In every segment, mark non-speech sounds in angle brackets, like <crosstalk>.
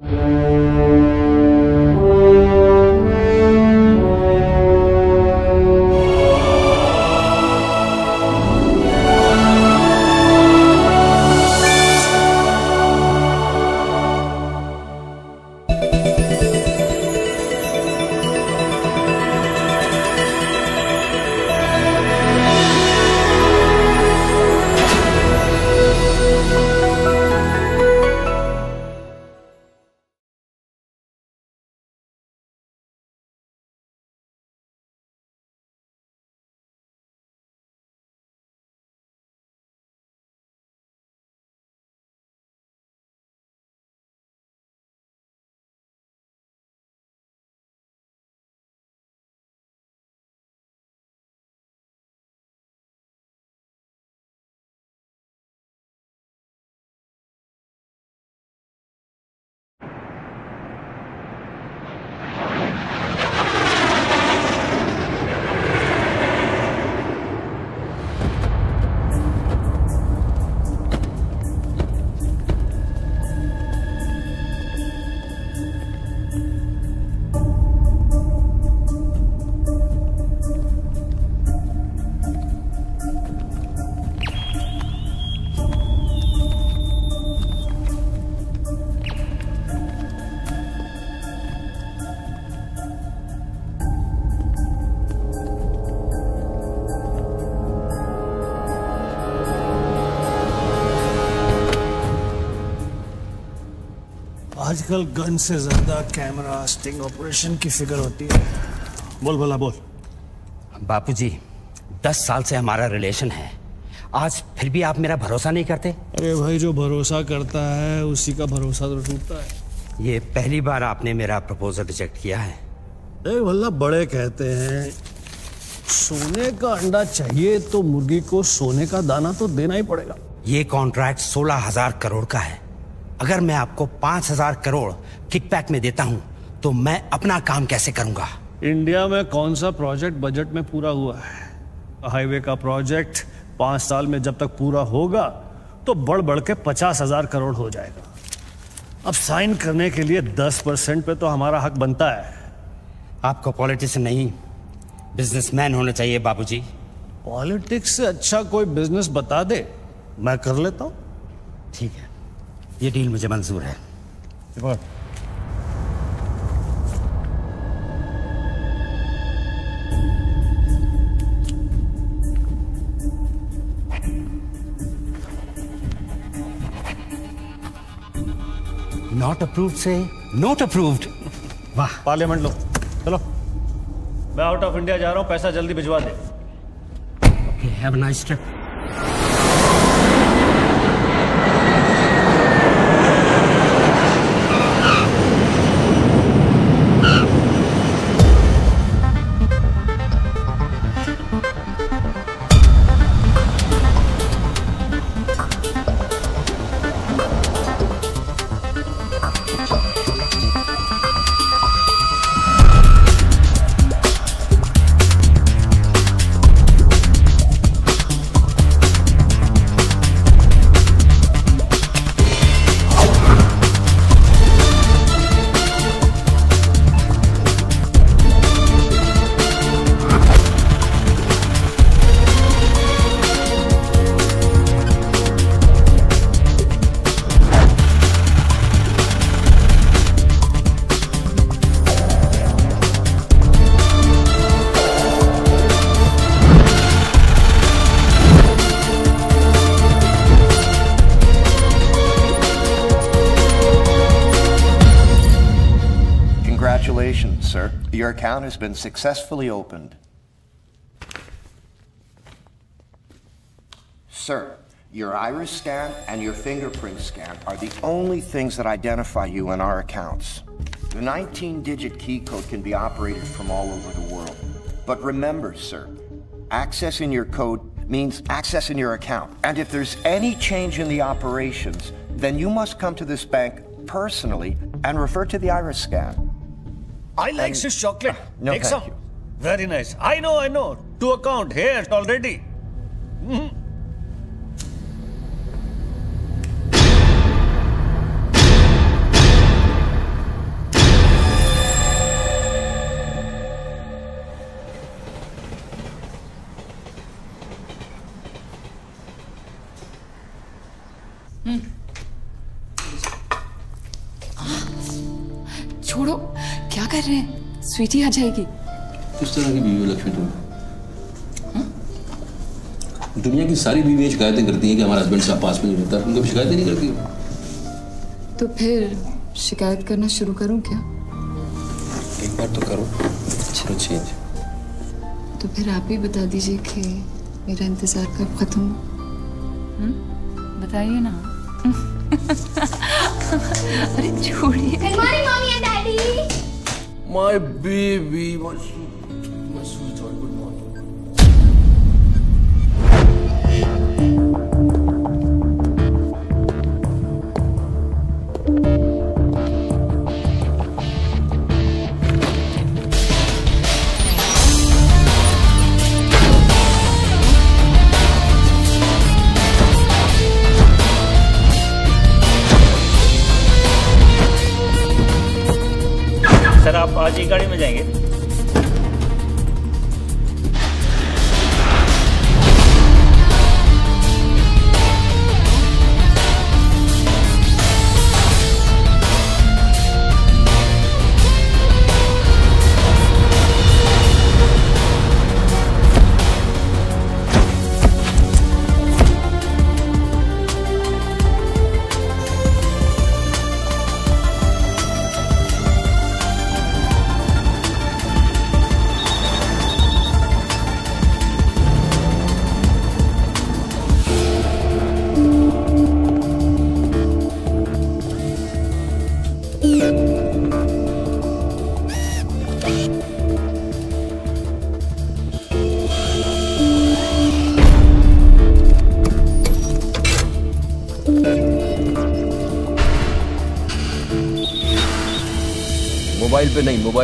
Música आजकल गन से ज़्यादा कैमरा स्टिंग ऑपरेशन की फ़िक्र होती है। बोल बोला बोल। बापूजी दस साल से हमारा रिलेशन है। आज फिर भी आप मेरा भरोसा नहीं करते? अरे भाई जो भरोसा करता है उसी का भरोसा तो टूटता है। ये पहली बार आपने मेरा प्रपोजल रिजेक्ट किया है। देख भल्ला बड़े कहते हैं सोने का अंडा चाहिए तो मुर्गी को सोने का दाना तो देना ही पड़ेगा। ये कॉन्ट्रैक्ट सोलह हज़ार करोड़ का है। अगर मैं आपको पाँच हज़ार करोड़ किकबैक में देता हूँ तो मैं अपना काम कैसे करूँगा? इंडिया में कौन सा प्रोजेक्ट बजट में पूरा हुआ है? हाईवे का प्रोजेक्ट पाँच साल में जब तक पूरा होगा तो बढ़ बढ़ के पचास हज़ार करोड़ हो जाएगा। अब साइन करने के लिए दस परसेंट पे तो हमारा हक बनता है। आपको पॉलिटिक्स नहीं बिजनेसमैन होना चाहिए बाबूजी। पॉलिटिक्स से अच्छा कोई बिज़नेस बता दे मैं कर लेता हूँ। ठीक है। ये डील मुझे मंजूर है। नॉट अप्रूव्ड से नोट अप्रूव्ड वाह। पार्लियामेंट लो। चलो। मैं आउट ऑफ़ इंडिया जा रहा हूँ पैसा जल्दी भिजवा दे। Okay have a nice trip account has been successfully opened. Sir, your iris scan and your fingerprint scan are the only things that identify you in our accounts. The 19-digit key code can be operated from all over the world. But remember, sir, accessing your code means accessing your account. And if there's any change in the operations, then you must come to this bank personally and refer to the iris scan. I like this chocolate. Ah, no, Take thank some. you. Very nice. I know, I know. To account here already. छोड़ो स्वीटी आ जाएगी। किस तरह की बीवी लक्ष्मी तुम? दुनिया की सारी बीवियाँ शिकायतें करती हैं कि हमारा हस्बैंड साहब पास में नहीं रहता। तुम कभी शिकायतें नहीं करती? तो फिर शिकायत करना शुरू करूँ क्या? एक बार तो करो। चलो चेंज तो फिर आप ही बता दीजिए कि मेरा इंतज़ार कब खत्म हो? हम्म? बताइए ना। <laughs> अरे छोड़िए। Good morning, mommy and daddy. My baby my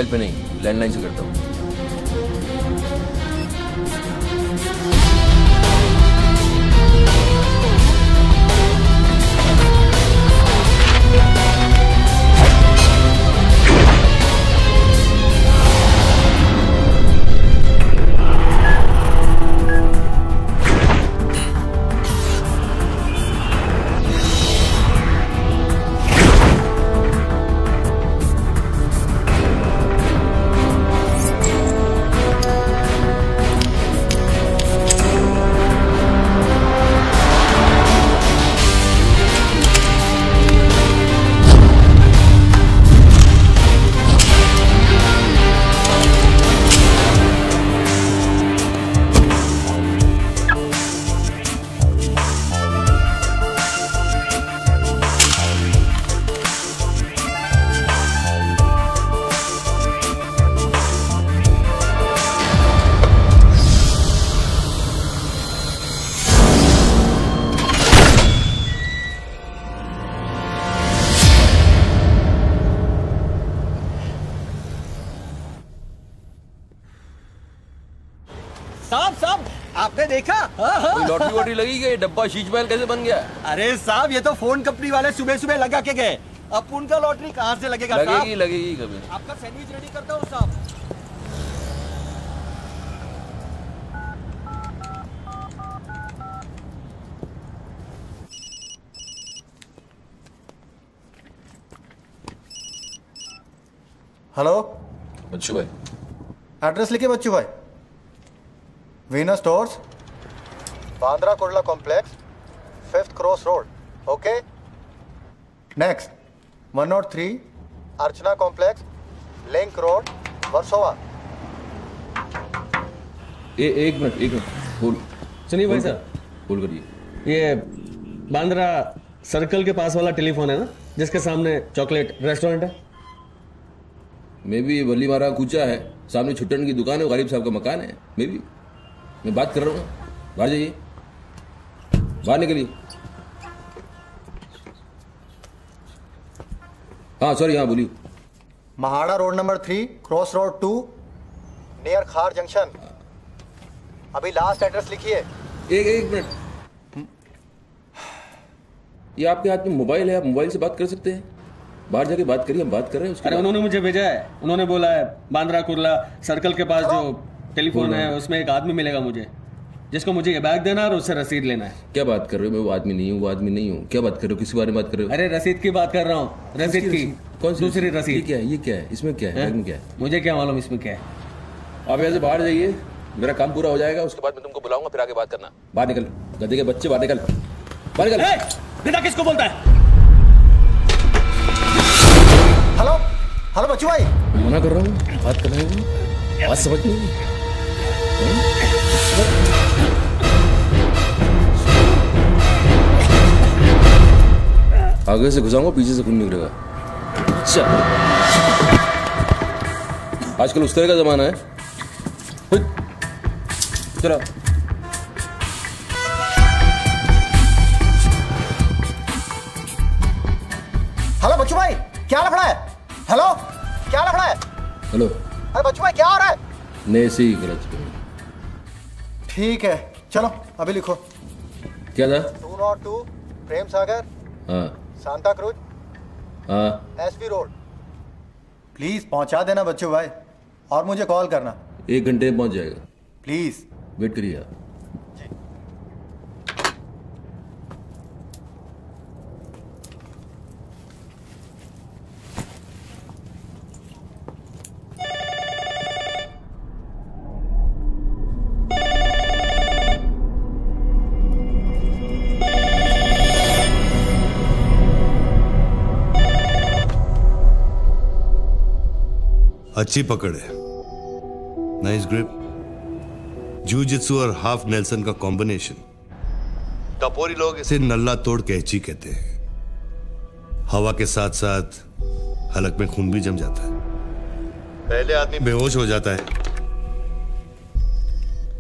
mobile पे लगी गई शीश महल कैसे बन गया? अरे साहब ये तो फ़ोन कंपनी वाले सुबह सुबह लगा के गए। अब उनका लॉटरी कहाँ से लगेगा लगेगी लगेगी कभी। आपका सैंडविच रेडी करता हूँ साहब। हेलो? बच्चू भाई। एड्रेस लिखिए बच्चू भाई। Veena stores? Bandra Kurla complex fifth cross road okay next one nought three Archana complex link road Versova ए, एक मिनट एक मिनट। बोल। सुनिए भाई साहब। बोल करिए। ये बांद्रा सर्कल के पास वाला टेलीफोन है ना जिसके सामने चॉकलेट रेस्टोरेंट है? मे भी वली मारा कूचा है। सामने छुट्टन की दुकान है गरीब साहब का मकान है। मे भी। मैं बात कर रहा हूँ। बाहर जाइए। बाहर निकलिए। हाँ सॉरी हाँ बोलिए। Mhada road number three cross road two near Khar junction. अभी लास्ट एड्रेस लिखिए। एक एक मिनट। ये आपके हाथ में मोबाइल है आप मोबाइल से बात कर सकते हैं। बाहर जाके बात करिए हम बात कर रहे हैं उसके अरे उन्होंने मुझे भेजा है। उन्होंने बोला है बांद्रा कुर्ला सर्कल के पास जो टेलीफोन है उसमें एक आदमी मिलेगा मुझे। जिसको मुझे ये बैग देना है और उससे रसीद लेना है। क्या बात कर रहे हो? मैं वो आदमी नहीं हूँ वो आदमी नहीं हूँ। क्या बात कर रहे हो? किसी बारे में बात कर रहे हो? अरे रसीद की बात कर रहा हूँ। रसीद की। कौन सी दूसरी रसीद? ये क्या है? ये क्या है? इसमें क्या है? हैं? में क्या है? मुझे क्या मालूम इसमें क्या है? आप यहाँ से बाहर जाइए। मेरा काम पूरा हो जाएगा उसके बाद मैं तुमको बुलाऊँगा फिर आगे बात करना। बाहर निकल। गधे के बच्चे बाहर निकल। बाहर निकल। ए, पिता किसको बोलता है? हेलो? हेलो बच्चू भाई। मना कर रहा हूँ। बात कर रहे हो? बात समझ नहीं आगे से घुसाऊँगा पीछे से खून निकलेगा अच्छा आजकल उस तरह का जमाना है। चलो हेलो बच्चू भाई क्या लफड़ा है हेलो क्या लफड़ा है हेलो अरे बच्चू भाई क्या हो रहा है ने से ही गलत ठीक है चलो अभी लिखो क्या था two nought two Prem Sagar हाँ सांता क्रूज। हाँ। SP road. प्लीज़ पहुँचा देना बच्चों भाई और मुझे कॉल करना। एक घंटे में पहुँच जाएगा। प्लीज़। वेट करिए आप। अच्छी पकड़ है। नाइस ग्रिप जूजित्सु और हाफ़ नेल्सन का कॉम्बिनेशन टपोरी लोग इसे नल्ला तोड़ कैची कहते हैं। हवा के साथ साथ हलक में खून भी जम जाता है। पहले आदमी बेहोश हो जाता है।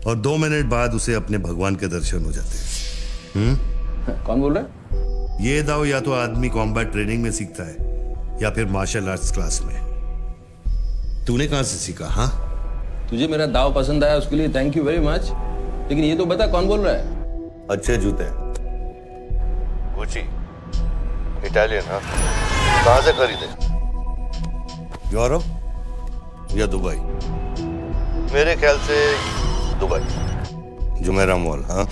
और दो मिनट बाद उसे अपने भगवान के दर्शन हो जाते हैं। हम्म? कौन बोल रहा है? ये दाव या तो आदमी कॉम्बैट ट्रेनिंग में सीखता है या फिर मार्शल आर्ट्स क्लास में। तूने कहाँ से सीखा हाँ? तुझे मेरा दाव पसंद आया उसके लिए थैंक यू वेरी मच लेकिन ये तो बता कौन बोल रहा है? अच्छे जूते। गुची इटालियन हाँ। कहाँ से खरीदे? यूरोप या दुबई? मेरे ख्याल से दुबई। जुमेरा मॉल हाँ।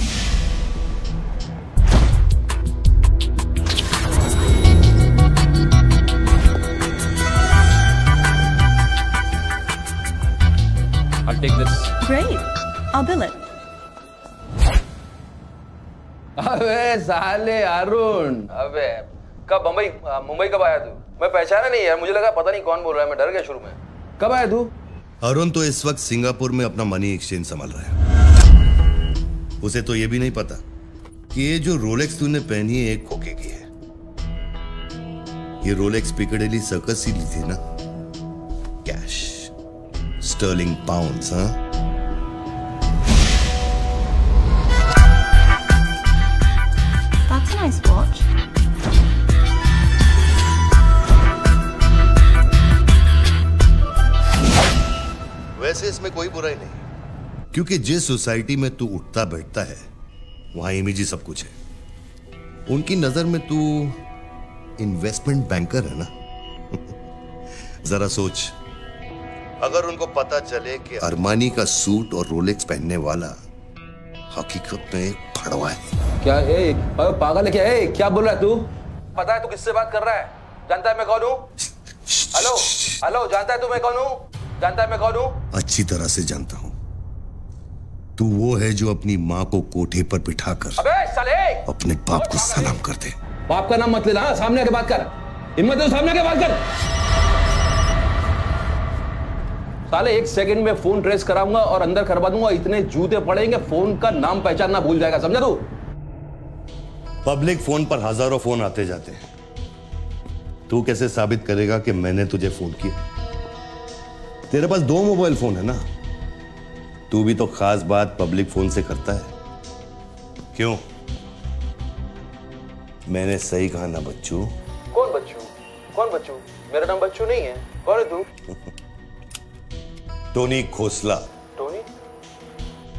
I'll take this. Great. I'll bill it. अबे साले अरुण। अबे कब मुंबई मुंबई कब आया तू? मैं पहचाना नहीं यार मुझे लगा पता नहीं कौन बोल रहा है मैं डर गया शुरू में। कब आया तू? अरुण तो इस वक्त सिंगापुर में अपना मनी एक्सचेंज संभाल रहा है। उसे तो ये भी नहीं पता कि ये जो रोलेक्स तूने पहनी है एक खोखे की है। ये रोलेक्स पिकडेली सर्कस ही ली थी ना? कैश स्टर्लिंग पाउंड्स हाँ That's a nice watch. वैसे इसमें कोई बुराई नहीं। क्योंकि जिस सोसाइटी में तू उठता बैठता है वहाँ इमेज ही सब कुछ है। उनकी नज़र में तू इन्वेस्टमेंट बैंकर है ना? <laughs> जरा सोच। अगर उनको पता चले कि अरमानी का सूट और रोलेक्स पहनने वाला हकीकत में एक फड़वा है। क्या ए पागल है क्या? ए क्या बोल रहा है तू? पता है तू किससे बात कर रहा है? जानता है मैं कौन हूँ? हेलो? हेलो जानता है तू मैं कौन हूँ? जानता है मैं कौन हूँ? अच्छी तरह से जानता हूँ। तू वो है जो अपनी माँ को कोठे पर बिठाकर अबे साले! अपने बाप को सलाम कर दे। बाप का नाम मत लेना हाँ? सामने के बात कर। हिम्मत तो सामने के बात कर। साले एक सेकंड में फ़ोन ट्रेस कराऊँगा और अंदर करवा दूँगा इतने जूते पड़ेंगे फ़ोन का नाम पहचानना भूल जाएगा समझा तू? पब्लिक फ़ोन पर हज़ारों फ़ोन आते जाते हैं। तू कैसे साबित करेगा कि मैंने तुझे फ़ोन किया? तेरे पास दो मोबाइल फ़ोन है ना? तू भी तो खास बात पब्लिक फ़ोन से करता है। क्यों? मैंने सही कहा ना बच्चू? कौन बच्चू? कौन बच्चू? मेरा नाम बच्चू नहीं है। कौन है तू टोनी खोसला। टोनी?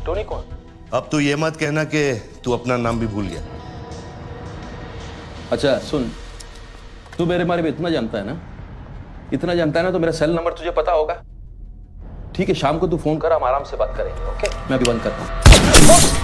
टोनी कौन? अब तू ये मत कहना कि तू अपना नाम भी भूल गया। अच्छा सुन। तू मेरे बारे में इतना जानता है ना? इतना जानता है ना तो मेरा सेल नंबर तुझे पता होगा। ठीक है शाम को तू फ़ोन कर हम आराम से बात करेंगे ओके मैं अभी बंद करता हूँ।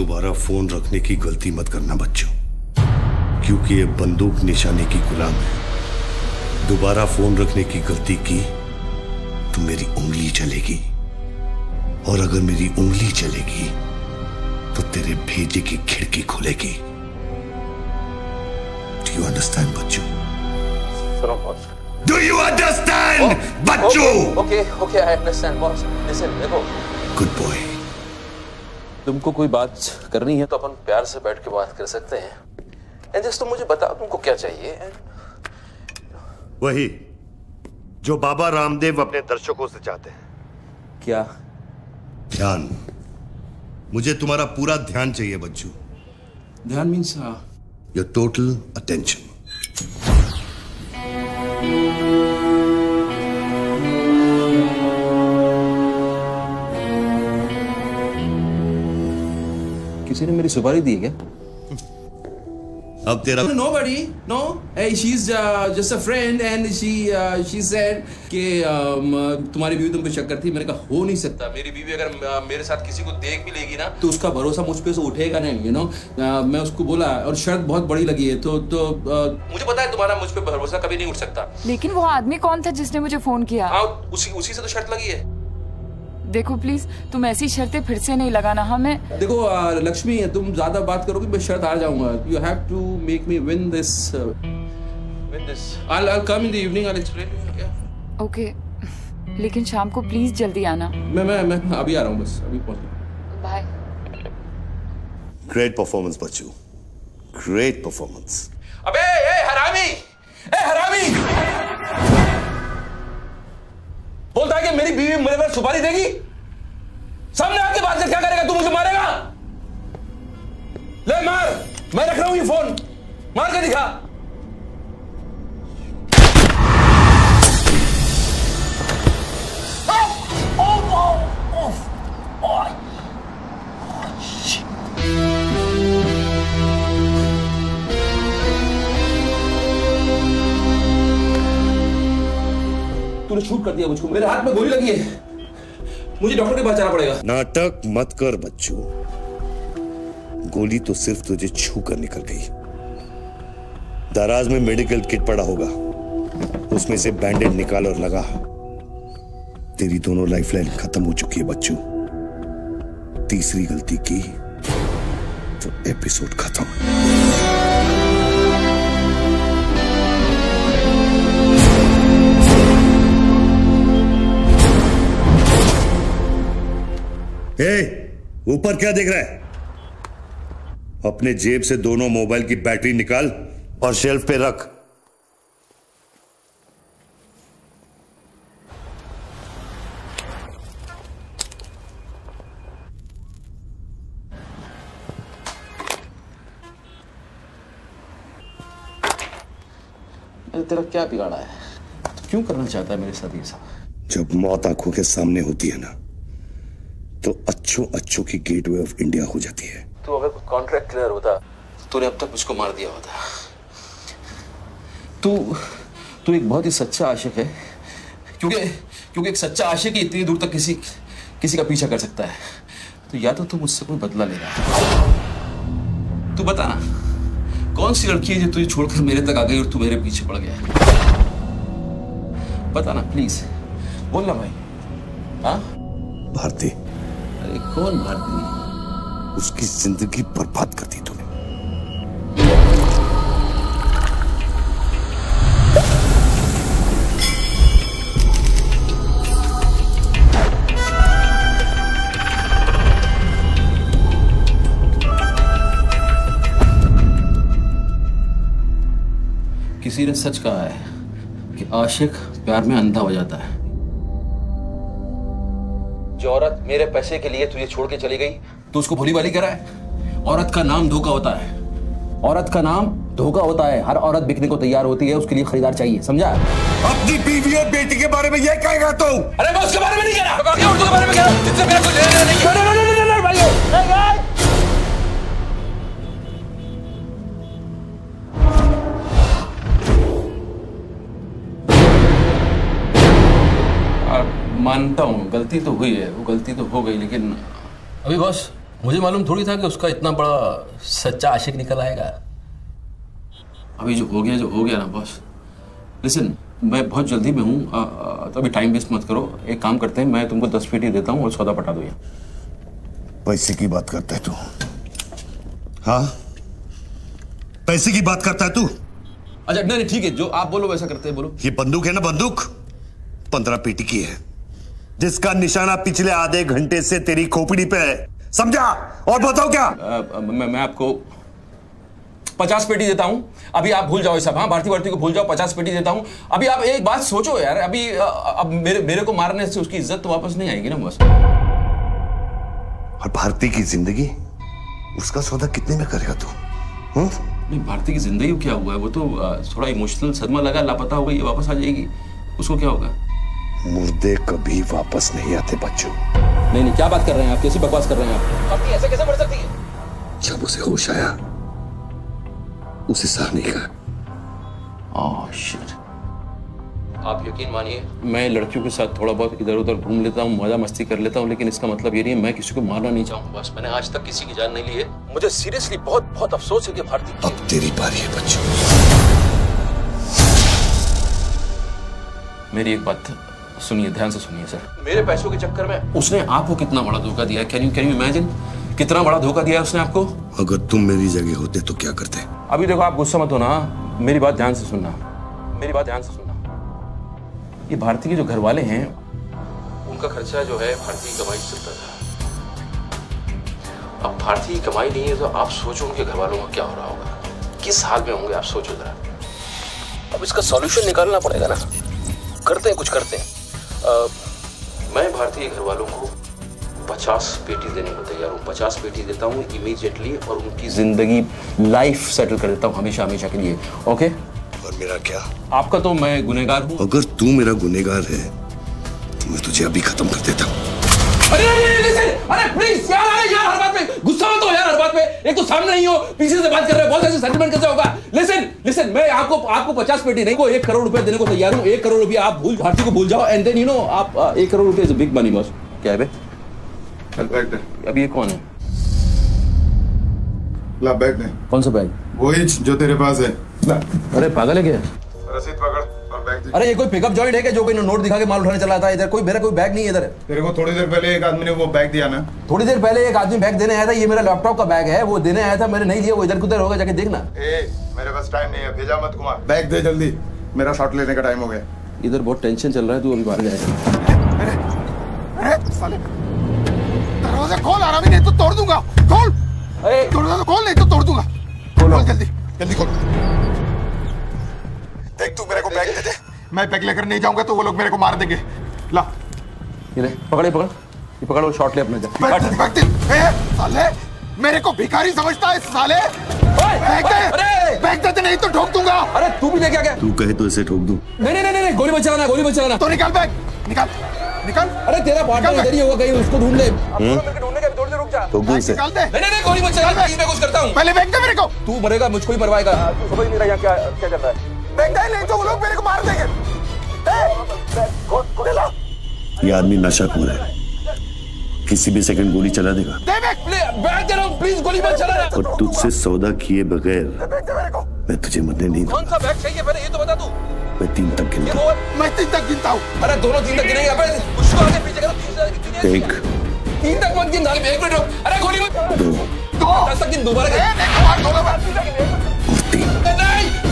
दोबारा फ़ोन रखने की गलती मत करना बच्चों। क्योंकि ये बंदूक निशाने की गुलाम है। दोबारा फ़ोन रखने की गलती की तो मेरी उंगली चलेगी। और अगर मेरी उंगली चलेगी तो तेरे भेजे की खिड़की खुलेगी। डू यू अंडरस्टैंड बच्चों? डू यू अंडरस्टैंड बच्चों? Okay okay I understand boss listen देखो। गुड बॉय तुमको कोई बात करनी है तो अपन प्यार से बैठ के बात कर सकते हैं। एंड जस्ट तुम मुझे बताओ तुमको क्या चाहिए? वही जो बाबा रामदेव अपने दर्शकों से चाहते हैं। क्या? ध्यान। मुझे तुम्हारा पूरा ध्यान चाहिए बच्चू। ध्यान मीन्स योर टोटल अटेंशन किसी ने मेरी सुपारी दी है क्या? अब तेरा Nobody, no. Hey, she's uh, just a friend, and she uh, she said कि um, तुम्हारी बीवी तुम पे शक करती मैंने कहा हो नहीं सकता। मेरी बीवी अगर uh, मेरे साथ किसी को देख भी लेगी ना तो उसका भरोसा मुझ पे से उठेगा नहीं यू नो मैं उसको बोला और शर्त बहुत बड़ी लगी है तो तो uh, मुझे पता है तुम्हारा मुझ पे भरोसा कभी नहीं उठ सकता। लेकिन वो आदमी कौन था जिसने मुझे फ़ोन किया? हाँ उसी उसी से तो शर्त लगी है। देखो प्लीज़ तुम ऐसी शर्तें फिर से नहीं लगाना हमें देखो uh, लक्ष्मी तुम ज़्यादा बात करोगे मैं शर्त आ जाऊँगा। You have to make me win this win this I I come in the evening I explain okay लेकिन शाम को प्लीज़ जल्दी आना। मैं मैं मैं अभी आ रहा हूँ बस अभी पहुँच bye great performance Bachchu. Great performance अबे ए हरामी! ए हरामी! बोलता है कि मेरी बीवी मेरे पर सुपारी देगी। सामने आके बात क्या करेगा? तू मुझे मारेगा? ले, मार। मैं रख रहा हूँ ये फ़ोन। मार के दिखा। तूने शूट कर दिया मुझको। मेरे हाथ में गोली लगी है। मुझे डॉक्टर के पास जाना पड़ेगा। नाटक मत कर, बच्चू। गोली तो सिर्फ़ तुझे छू कर निकल गई। दराज में मेडिकल किट पड़ा होगा। उसमें से बैंडेड निकाल और लगा। तेरी दोनों लाइफलाइन खत्म हो चुकी है, बच्चू। तीसरी गलती की तो एपिसोड खत्म। ऊपर क्या देख रहा है? अपने जेब से दोनों मोबाइल की बैटरी निकाल और शेल्फ पे रख। तेरा क्या बिगाड़ा है? क्यों करना चाहता है मेरे साथ ये सब? जब मौत आँखों के सामने होती है ना तो अच्छों अच्छों की गेटवे ऑफ़ इंडिया हो जाती है। तू अगर कॉन्ट्रैक्ट क्लियर होता तूने अब तक मुझको मार दिया होता। तू तू एक बहुत ही सच्चा आशिक है क्योंकि क्योंकि एक सच्चा आशिक ही इतनी दूर तक किसी किसी का पीछा कर सकता है। तो या तो तू मुझसे कोई बदला ले रहा है। तू बता ना कौन सी लड़की है जो तुझे छोड़कर मेरे तक आ गई और तू मेरे पीछे पड़ गया? बता ना प्लीज़ बोल ना भाई। हाँ? भारती। अरे कौन भारती उसकी ज़िंदगी बर्बाद कर दी तूने। किसी ने सच कहा है कि आशिक प्यार में अंधा हो जाता है। जो औरत मेरे पैसे के लिए तुझे छोड़ के चली गई तो उसको भोली वाली करा है औरत का नाम धोखा होता है औरत का नाम धोखा होता है हर औरत बिकने को तैयार होती है उसके लिए खरीदार चाहिए समझा अपनी बीवी और बेटी के बारे में यह कहता तू अरे मैं उसके बारे में नहीं कह रहा मानता हूँ गलती तो हुई है वो गलती तो हो गई लेकिन अभी बॉस मुझे मालूम थोड़ी था कि उसका इतना बड़ा सच्चा आशिक निकल आएगा। अभी जो हो गया जो हो गया ना बॉस। लिसन मैं बहुत जल्दी में हूँ तो अभी टाइम वेस्ट मत करो। एक काम करते हैं मैं तुमको दस पेटी देता हूँ और सौदा पटा दो यहाँ। पैसे की बात करता है तू। हाँ? पैसे की बात करता है तू? अच्छा नहीं ठीक है जो आप बोलो वैसा करते हैं बोलो। ये बंदूक है ना बंदूक? पंद्रह पेटी की है। जिसका निशाना पिछले आधे घंटे से तेरी खोपड़ी पे है। समझा? और बताओ क्या? आ, आ, मैं मैं आपको पचास पेटी देता हूँ। अभी आप भूल जाओ ये सब हाँ भारती भारती को भूल जाओ पचास पेटी देता हूँ। अभी आप एक बात सोचो यार अभी अब मेरे मेरे को मारने से उसकी इज़्ज़त तो वापस नहीं आएगी ना बस। और भारती की ज़िंदगी? उसका सौदा कितने में करेगा तू? हम्म? नहीं भारती की ज़िंदगी क्या हुआ है? वो तो थोड़ा इमोशनल सदमा लगा लापता हो गई वापस आ जाएगी। उसको क्या होगा? मुर्दे कभी वापस नहीं आते बच्चों। नहीं नहीं क्या बात कर रहे हैं आप? कैसी बकवास कर रहे हैं आप? ऐसे कैसे मर सकती है? जब उसे होश आया उसे सहने का। ओह शिट आप यकीन मानिए। मैं लड़कियों के साथ थोड़ा बहुत इधर उधर घूम लेता हूँ मज़ा मस्ती कर लेता हूँ लेकिन इसका मतलब ये नहीं है मैं किसी को मारना नहीं चाहूँगा। बस मैंने आज तक किसी की जान नहीं ली है। मुझे सीरियसली बहुत बहुत अफसोस है कि भारती अब तेरी बारी है बच्चों। मेरी एक बात सुनिए ध्यान से सुनिए सर। मेरे पैसों के चक्कर में। उसने आपको कितना बड़ा धोखा दिया can you can you imagine कितना बड़ा धोखा दिया उसने आपको? अगर तुम मेरी जगह होते तो क्या करते? अभी देखो आप गुस्सा मत होना। मेरी बात ध्यान से सुनना। मेरी बात ध्यान से सुनना। ये भारती के जो घर वाले हैं उनका खर्चा जो है भारतीय कमाई से चलता था। अब भारतीय कमाई नहीं है तो आप सोचो उनके घर वालों का क्या हो रहा होगा। किस हाल में होंगे आप सोचो जरा। अब इसका सॉल्यूशन निकालना पड़ेगा ना। करते हैं कुछ करते हैं। अ, मैं भारतीय घर वालों को पचास पेटी देने को तैयार हूँ। पचास पेटी देता हूँ इमीजिएटली और उनकी ज़िंदगी लाइफ सेटल कर देता हूँ हमेशा हमेशा के लिए। ओके और मेरा क्या? आपका तो मैं गुनेगार हूँ। अगर तू मेरा गुनेगार है तो मैं तुझे अभी खत्म कर देता हूँ। अरे अरे अरे अरे प्लीज़ यार अरे यार हर बात पे। गुस्सा मत हो यार हर बात पे। एक तो सामने नहीं हो पीछे से बात कर रहे हो बहुत ऐसे सेटलमेंट कैसे होगा? लिसन लिसन मैं आपको आपको पचास पेटी नहीं को एक करोड़ रुपए देने को तैयार हूँ एक करोड़ रुपए आप भूल भारती को भूल जाओ एंड देन यू नो आप एक करोड़ रुपए इज़ बिग मनी बॉस क्या है बे? अब ये कौन है? ला बैग दे। कौन सा बैग? वही जो तेरे पास है। अरे पागल है क्या? रसीद पकड़। अरे ये कोई पिकअप जॉइंट है क्या जो कोई नोट दिखा के माल उठाने चला था? इधर कोई मेरा कोई बैग नहीं है इधर। तेरे को थोड़ी देर पहले एक आदमी ने वो बैग दिया ना। थोड़ी देर पहले एक आदमी बैग देने आया था ये मेरा लैपटॉप का बैग है वो देने आया था मैंने नहीं लिया वो इधर उधर होगा जाके देखना। ए मेरे पास टाइम नहीं है भेजा मत घुमा बैग दे जल्दी। मेरा शॉट लेने का टाइम हो गया। इधर बहुत टेंशन चल रहा है तू अभी बाहर जाएगा। दरवाज़ा खोल आराम नहीं तो तोड़ दूँगा। खोल! दरवाज़ा खोल नहीं तो तोड़ दूँगा। खोल जल्दी जल्दी खोल। देख तू मेरे को बैग दे दे। मैं बैग लेकर नहीं जाऊँगा तो वो लोग मेरे को मार देंगे। ला। ये ले पकड़ पकड़। ये पकड़ वो शॉट ले अपने जा बैग दे बैग दे ए, साले मेरे को भिखारी समझता है साले। बैग दे। अरे! बैग दे नहीं तो ठोक दूँगा। अरे तू भी लेके आ गया तू कहे तो इसे ठोक दूँ। नहीं नहीं नहीं गोली मत चलाना गोली मत चलाना। तो निकाल बैग निकाल। निकाल। अरे तेरा पार्टनर इधर ही होगा कहीं उसको ढूंढ ले? ढूँढने का थोड़ी देर रुक जा। ठोक दूँ इसे। निकाल दे। नहीं नहीं गोली मत चला मैं कुछ करता हूँ। पहले बैग दे मेरे को। तू मरेगा मुझको ही मरवाएगा तू समझ नहीं रहा यहाँ क्या क्या चल रहा है। बैग दे नहीं तो लोग मेरे को मार देंगे। खोल खोल ये आदमी नशाखोर है। किसी भी सेकंड गोली चला देगा। हूँ प्लीज़ गोली मत और तुझसे सौदा किए बगैर मैं तुझे मरने नहीं कौन सा बैग चाहिए? पहले ये तो बता तू। मैं तीन तक गिनता वो मैं तीन तक गिनता हूँ। अरे दोनों तीन तक गिनेंगे अबे उसको आगे पीछे करो तीन। एक। तीन तक मत गिन एक मिनट रुक। अरे गोली मत। दो। दो। दस तक गिन दोबारा ए, गिन। नहीं, मार दूँगा मैं। और तीन। नहीं।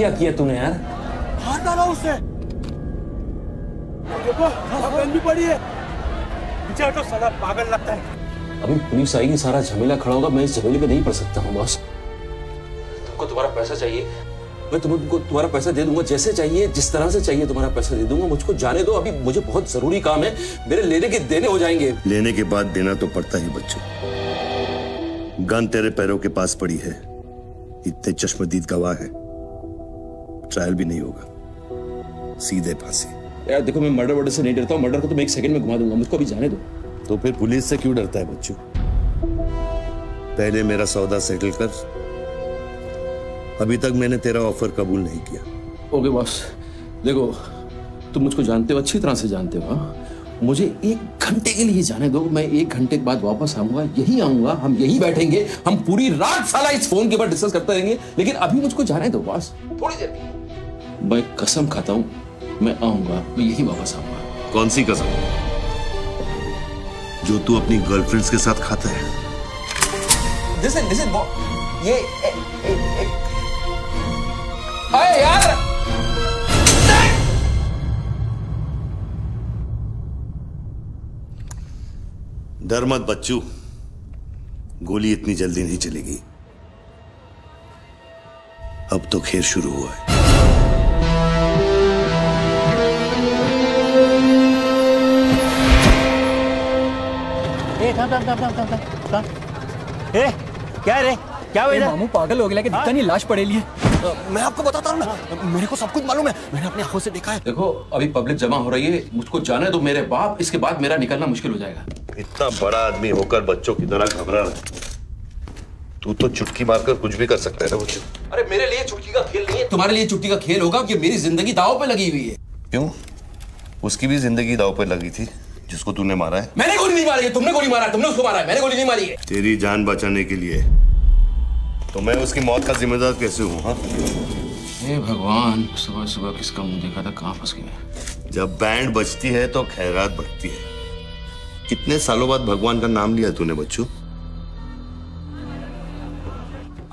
क्या किया तूने यार? मार डाला उसने। देखो गन भी पड़ी है। पीछे हटो साला पागल लगता है। अभी पुलिस आएगी सारा झमेला खड़ा होगा मैं इस झमेले में नहीं पड़ सकता हूँ बॉस। तुमको तुम्हारा पैसा चाहिए। मैं तुमको तुम्हारा पैसा दे दूँगा जैसे चाहिए जिस तरह से चाहिए तुम्हारा पैसा दे दूँगा। मुझको जाने दो अभी मुझे बहुत ज़रूरी काम है। मेरे लेने के देने हो जाएँगे। लेने के बाद देना तो पड़ता ही बच्चों। गन तेरे पैरों के पास पड़ी है। इतने चश्मदीद गवाह है। ट्रायल भी नहीं होगा। सीधे फांसी। यार देखो मैं मर्डर वर्डर से नहीं डरता हूँ। मर्डर को तो मैं एक सेकंड में घुमा दूँगा। मुझको अभी जाने दो। तो फिर पुलिस से क्यों डरता है बच्चू? पहले मेरा सौदा सेटल कर। अभी तक मैंने तेरा ऑफ़र कबूल नहीं किया। ओके बॉस देखो तुम मुझको जानते हो अच्छी तरह से जानते हो हाँ? मुझे एक घंटे के लिए जाने दो। मैं एक घंटे के बाद वापस आऊँगा यही आऊँगा हम यही बैठेंगे। हम पूरी रात साला इस फ़ोन के ऊपर डिस्कस करते रहेंगे। लेकिन अभी मुझको जाने दो बॉस थोड़ी देर मैं कसम खाता हूँ मैं आऊँगा मैं यही वापस आऊँगा। कौन सी कसम? जो तू अपनी गर्लफ्रेंड्स के साथ खाता है। लिसन लिसन ये ए, ए, ए, अरे यार! डर मत बच्चू। गोली इतनी जल्दी नहीं चलेगी। अब तो खेल शुरू हुआ है। ए थाम थाम थाम थाम थाम थाम थाम। ए क्या रे? क्या हुआ ए, मामू पागल हो गया कि दिखता नहीं लाश पड़ेली है। मैं आपको बताता हूँ ना मेरे को सब कुछ मालूम है मैंने अपनी आँखों से देखा है। देखो अभी पब्लिक जमा हो रही है मुझको जाने दो मेरे बाप इसके बाद मेरा निकलना मुश्किल हो जाएगा। इतना बड़ा आदमी होकर बच्चों की तरह घबरा रहा है। तू तो चुटकी मारकर कुछ भी कर सकता है ना बच्चू। अरे मेरे लिए चुटकी का खेल नहीं है तुम्हारे लिए चुटकी का खेल होगा कि मेरी ज़िंदगी दाव पे लगी हुई है। क्यों? उसकी भी ज़िंदगी दाव पर लगी थी। जिसको तूने मारा है। मैंने गोली नहीं मारी है तुमने गोली मारा है तुमने उसको मारा है मैंने गोली नहीं मारी है। तेरी जान बचाने के लिए। तो मैं उसकी मौत का जिम्मेदार कैसे हूँ हाँ? भगवान सुबह सुबह किसका मुँह देखा था कहाँ फंस गया जब बैंड बजती है तो खैरात बढ़ती है। कितने सालों बाद भगवान का नाम लिया तूने बच्चू?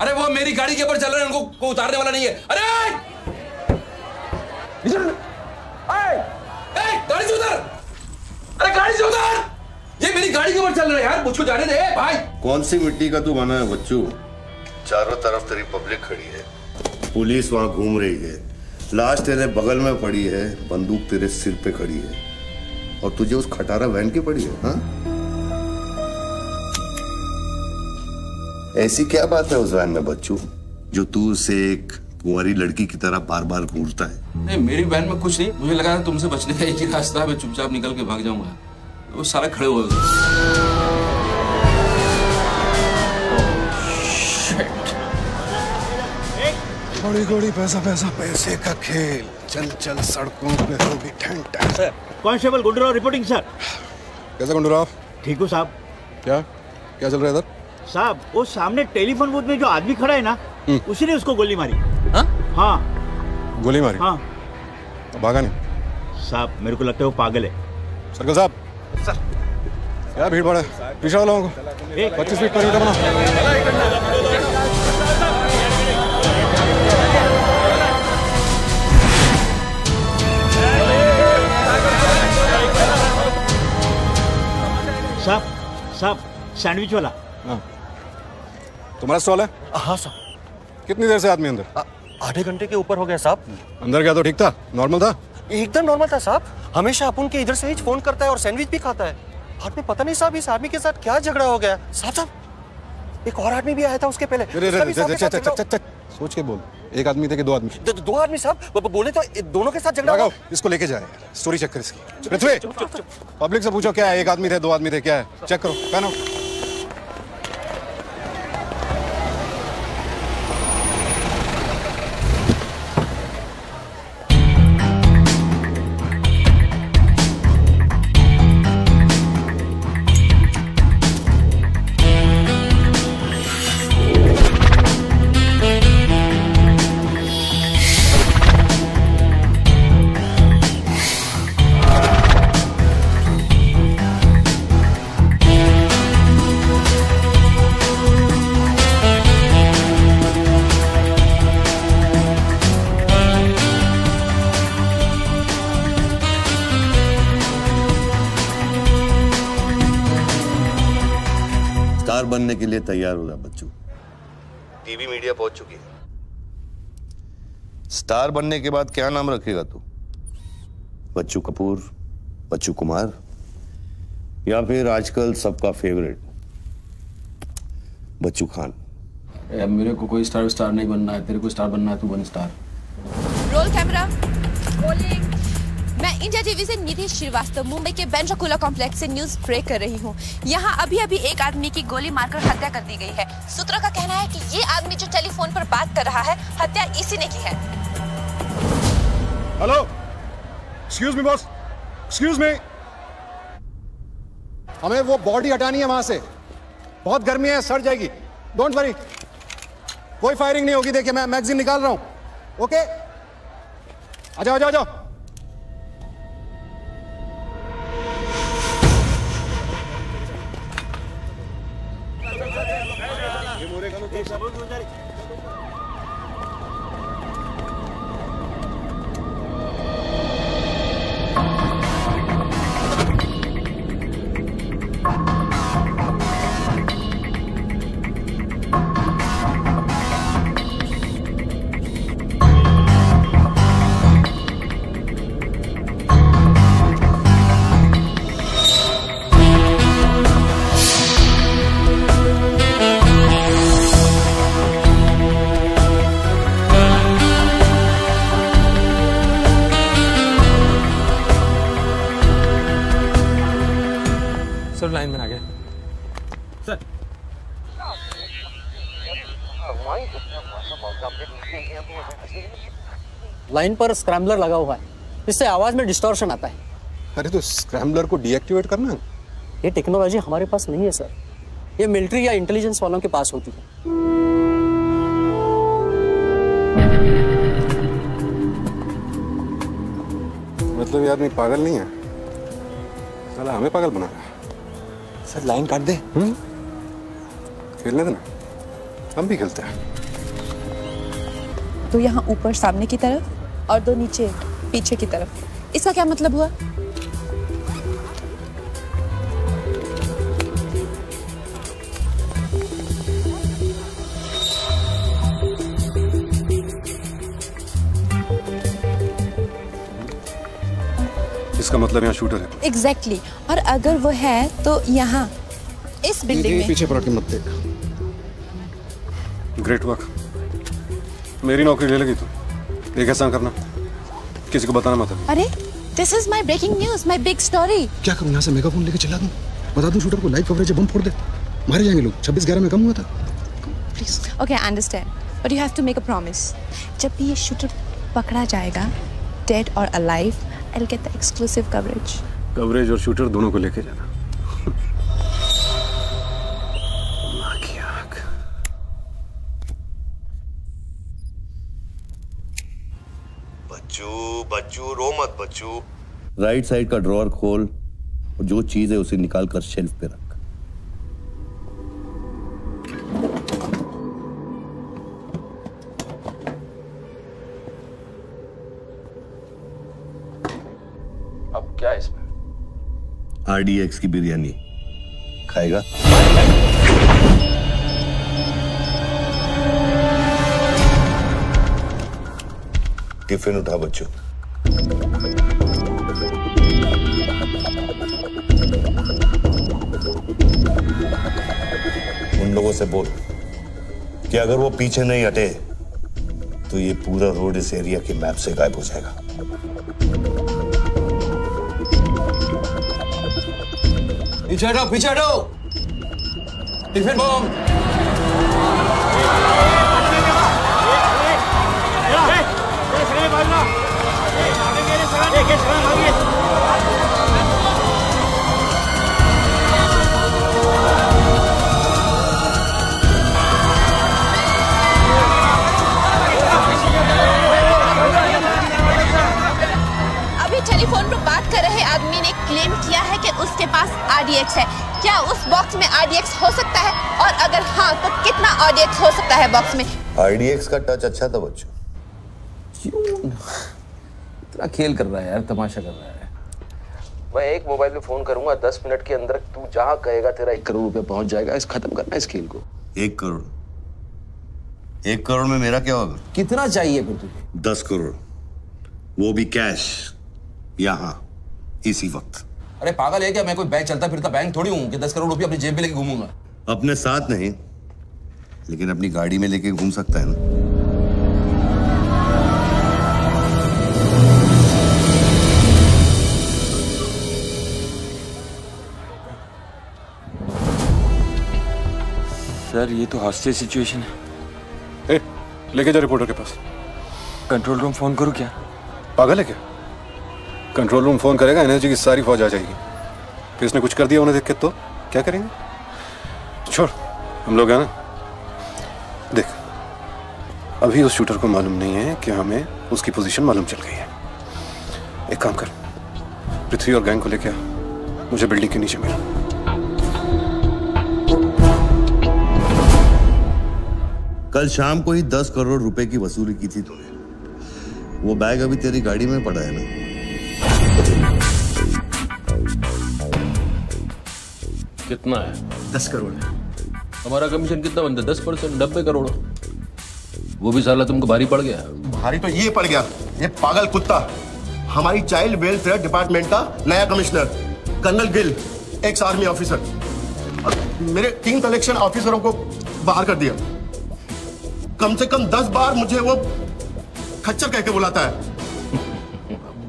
अरे वो मेरी गाड़ी के ऊपर चल रहे हैं उनको को उतारने वाला नहीं है। अरे ए, ए, गाड़ी से उतर! अरे गाड़ी से उतर। ये मेरी गाड़ी के ऊपर चल रहे हैं यार मुझको जाने दे। भाई। कौन सी मिट्टी का तू बना है बच्चू? चारों तरफ़ तेरी पब्लिक खड़ी है। पुलिस वहाँ घूम रही है। लाश तेरे बगल में पड़ी है बंदूक तेरे सिर पे खड़ी है। और तुझे उस खटारा वैन की पड़ी है हाँ? ऐसी क्या बात है उस वैन में बच्चू? जो तू उसे एक कुंवारी लड़की की तरह बार बार घूरता है। नहीं मेरी बहन में कुछ नहीं। मुझे लगा था तुमसे बचने का एक ही रास्ता है मैं चुपचाप निकल के भाग जाऊँगा। वो सारे खड़े हुए थे। घोड़ी घोड़ी पैसा पैसा पैसे का खेल। चल चल सड़कों पे होगी ठन sir constable Gundurao reporting sir. कैसा गुंडूराव? ठीक हूँ साहब। क्या? क्या चल रहा है इधर? साहब वो सामने टेलीफोन बूथ में जो आदमी खड़ा है ना उसी ने उसको गोली मारी। हाँ? हाँ। गोली मारी। हाँ। भागा नहीं। साहब मेरे को लगता है वो पागल है। सर्कल साहब। सर। क्या भीड़ भाड़ है पीछे वालों को। पच्चीस फीट पर बना साहब साहब सैंडविच वाला। तुम्हारा स्टॉल है? हाँ सर। कितनी देर से आदमी अंदर? आधे घंटे के ऊपर हो गया साहब। अंदर गया तो ठीक था। नॉर्मल था? एकदम नॉर्मल था साहब। हमेशा अपन के इधर से ही फ़ोन करता है और सैंडविच भी खाता है। बाद में पता नहीं साहब इस आदमी के साथ क्या झगड़ा हो गया। साहब साहब एक और आदमी भी आया था उसके पहले। सोच के बोल। एक आदमी थे कि दो आदमी? दो, आदमी साहब बोले तो दोनों के साथ झगड़ा इसको लेके जाए। स्टोरी चेक कर इसकी। पृथ्वी पब्लिक से पूछो क्या है? एक आदमी थे दो आदमी थे क्या है? चेक करो पहनो। तैयार हो जा बच्चू। टीवी मीडिया पहुँच चुकी है। स्टार बनने के बाद क्या नाम रखेगा तू? बच्चू कपूर बच्चू कुमार या फिर आजकल सबका फेवरेट बच्चू खान? यार मेरे को कोई स्टार स्टार नहीं बनना है तेरे को स्टार बनना है तू बन स्टार रोल कैमरा रोलिंग मैं इंडिया टीवी से निधि श्रीवास्तव, मुंबई के बेंड्राकुला कॉम्प्लेक्स से न्यूज़ ब्रेक कर रही हूँ। यहाँ अभी अभी एक आदमी की गोली मारकर हत्या कर दी गई है। सूत्रों का कहना है कि ये आदमी जो टेलीफोन पर बात कर रहा है, हत्या इसी ने की है। Hello excuse me boss excuse me हमें वो बॉडी हटानी है वहाँ से। बहुत गर्मी है, सड़ जाएगी। डोंट वरी कोई फायरिंग नहीं होगी, देखिए मैं मैगजीन निकाल रहा हूँ। ओके आ जाओ आ जाओ आ जाओ। लाइन पर स्क्रैम्बलर लगा हुआ है। इससे आवाज़ में डिस्टॉर्शन आता है। अरे तो स्क्रैम्बलर को डीएक्टिवेट करना ये टेक्नोलॉजी हमारे पास नहीं है सर ये मिलिट्री या इंटेलिजेंस वालों के पास होती है। मतलब ये आदमी पागल नहीं है। साला हमें पागल बना रहा है। सर लाइन काट दे। हम्म? खेलने देना। हम भी खेलते हैं। दो यहाँ ऊपर सामने की तरफ़? और दो नीचे पीछे की तरफ़। इसका क्या मतलब हुआ? इसका मतलब यहाँ शूटर है। Exactly exactly. और अगर वो है तो यहाँ इस बिल्डिंग ये में। पीछे के मत देख। ग्रेट वर्क मेरी नौकरी ले लगी तू? एक एहसान करना? किसी को बताना मत। अरे this is my breaking news my big story क्या करूँ यहाँ से मेगाफोन लेके चला दूँ? बता दूँ शूटर को लाइव कवरेज बम फोड़ दे। मारे जाएँगे लोग छब्बीस ग्यारह में कम हुआ था। Please okay I understand but you have to make a promise जब भी ये शूटर पकड़ा जाएगा डेड और alive I will get the exclusive coverage coverage और शूटर दोनों को लेके जाना। बच्चू। राइट साइड का ड्रॉअर खोल और जो चीज़ है उसे निकाल कर शेल्फ पे रख। अब क्या है इसमें? आरडीएक्स की बिरयानी। खाएगा? टिफ़िन उठा बच्चों। लोगों से बोल कि अगर वो पीछे नहीं हटे तो ये पूरा रोड इस एरिया के मैप से गायब हो जाएगा पीछे हटो पीछे हटो टिफ़िन बम अभी उसके पास आरडीएक्स है। क्या उस बॉक्स में आरडीएक्स हो सकता है? और अगर हाँ तो कितना आरडीएक्स हो सकता है बॉक्स में? आरडीएक्स का टच अच्छा था बच्चों। इतना खेल कर रहा है यार तमाशा कर रहा है। मैं एक मोबाइल पे फ़ोन करूँगा दस मिनट के अंदर तू जहाँ कहेगा तेरा एक करोड़ रुपया पहुँच जाएगा इस खत्म करना इस खेल को। एक करोड़। एक करोड़ में मेरा क्या होगा? कितना चाहिए फिर तुझे? दस करोड़। वो भी कैश यहाँ इसी वक्त। अरे पागल है क्या? मैं कोई बैंक चलता फिरता बैंक थोड़ी हूँ। कि दस करोड़ रुपया अपनी जेब में लेके घूमूँगा। अपने साथ नहीं लेकिन अपनी गाड़ी में लेके घूम सकता है ना? सर ये तो हॉस्टेज सिचुएशन है। ए, लेके जा रिपोर्टर के पास। कंट्रोल रूम फ़ोन करूँ क्या? पागल है क्या? कंट्रोल रूम फ़ोन करेगा एनर्जी की सारी फौज आ जाएगी। फिर इसने कुछ कर दिया उन्हें देख के तो? क्या करेंगे? छोड़, हम लोग हैं ना? देख, अभी उस शूटर को मालूम नहीं है कि हमें उसकी पोजीशन मालूम चल गई है। एक काम कर, पृथ्वी और गैंग को लेके आ। मुझे बिल्डिंग के नीचे मिला। कल शाम को ही दस करोड़ रुपए की वसूली की थी तूने। वो बैग अभी तेरी गाड़ी में पड़ा है ना? कितना है? दस करोड़ हमारा कमीशन कितना बनता है? दस परसेंट नब्बे करोड़। वो भी साला तुमको भारी पड़ गया। भारी तो ये पड़ गया। ये पागल कुत्ता। हमारी चाइल्ड वेलफेयर डिपार्टमेंट का नया commissioner colonel Gill ex army officer और मेरे तीन कलेक्शन ऑफिसरों को बाहर कर दिया। कम से कम दस बार मुझे वो खच्चर कह के बुलाता है।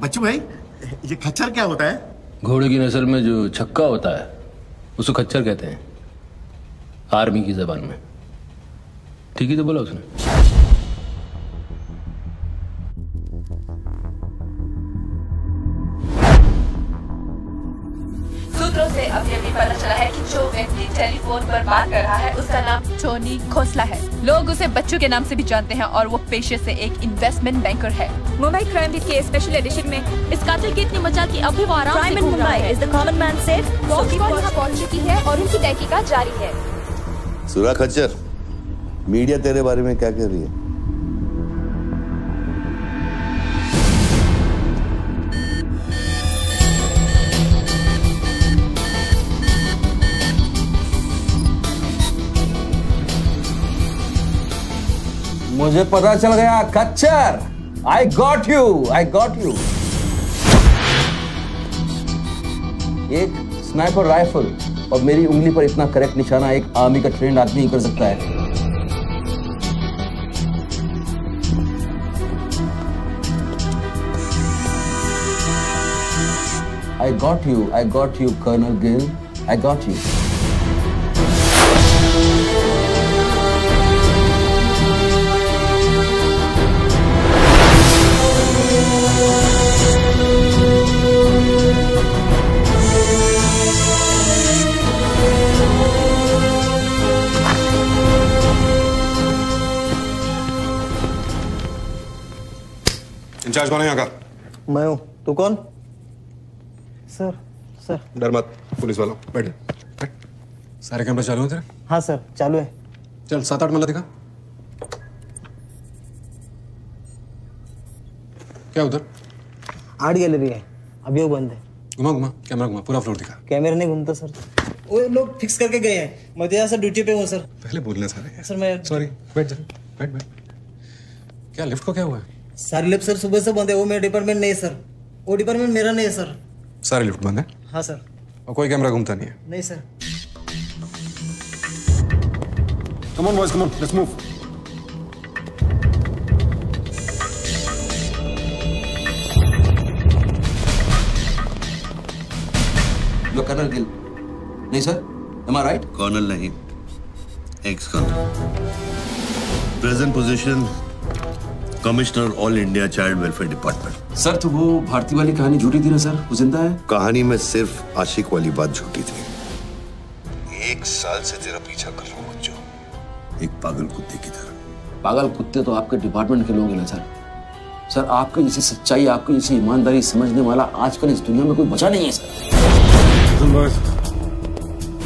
बच्चू भाई ये खच्चर क्या होता है? घोड़े की नस्ल में जो छक्का होता है उसको खच्चर कहते हैं। आर्मी की जबान में। ठीक ही तो बोला उसने। से अभी पता चला है कि जो व्यक्ति टेलीफोन पर बात कर रहा है, उसका नाम टोनी खोसला है। लोग उसे बच्चों के नाम से भी जानते हैं और वो पेशे से एक इन्वेस्टमेंट बैंकर है। मुंबई क्राइम बीट के स्पेशल एडिशन में। इस कातिल की इतनी मचा कि अभी वो आराम crime in Mumbai is the common man safe bomb squad यहाँ पहुँच चुकी है और उनकी तहकीकात जारी है। सुरा खच्चर मीडिया तेरे बारे में क्या कह रही है? मुझे पता चल गया कच्चर I got you I got you एक स्नाइपर राइफल और मेरी उंगली पर इतना करेक्ट निशाना एक आर्मी का ट्रेंड आदमी ही कर सकता है I got you. I got you, Colonel Gill. I got you. Incharge कौन है यहाँ का मैं हूँ तू कौन सर सर डर मत पुलिस वालों बैठ सारे कैमरे चालू हैं तेरे हाँ सर चालू है चल सात आठ मल्ला दिखा क्या उधर आर्ट गैलरी है अभी वो बंद है घुमा घुमा कैमरा घुमा पूरा फ्लोर दिखा कैमरा नहीं घूमता सर वो लोग फिक्स करके गए हैं मैं तो सर ड्यूटी पे हूँ सर पहले बोलने सारे सर मैं सॉरी बैठ जा बैठ बैठ क्या लिफ्ट को क्या हुआ है सारे लिफ्ट सर सुबह से बंद है वो मेरा डिपार्टमेंट नहीं है सर। वो डिपार्टमेंट मेरा नहीं है सर। सारे लिफ्ट बंद है? हाँ सर। और कोई कैमरा घूमता नहीं है? नहीं sir. Come on boys come on let's move You're Colonel Gill. नहीं sir Am I right? Colonel नहीं. Ex colonel present position commissioner all India child welfare department. Sir तो वो भारती वाली कहानी झूठी थी ना सर? वो ज़िंदा है? कहानी में सिर्फ़ आशिक वाली बात झूठी थी। एक साल से तेरा पीछा कर रहा हूँ बच्चों। एक पागल कुत्ते की तरह। पागल कुत्ते तो आपके डिपार्टमेंट के लोग हैं ना सर। सर आपके जैसी सच्चाई आपकी जैसी ईमानदारी समझने वाला आजकल इस दुनिया में कोई बचा नहीं है सर।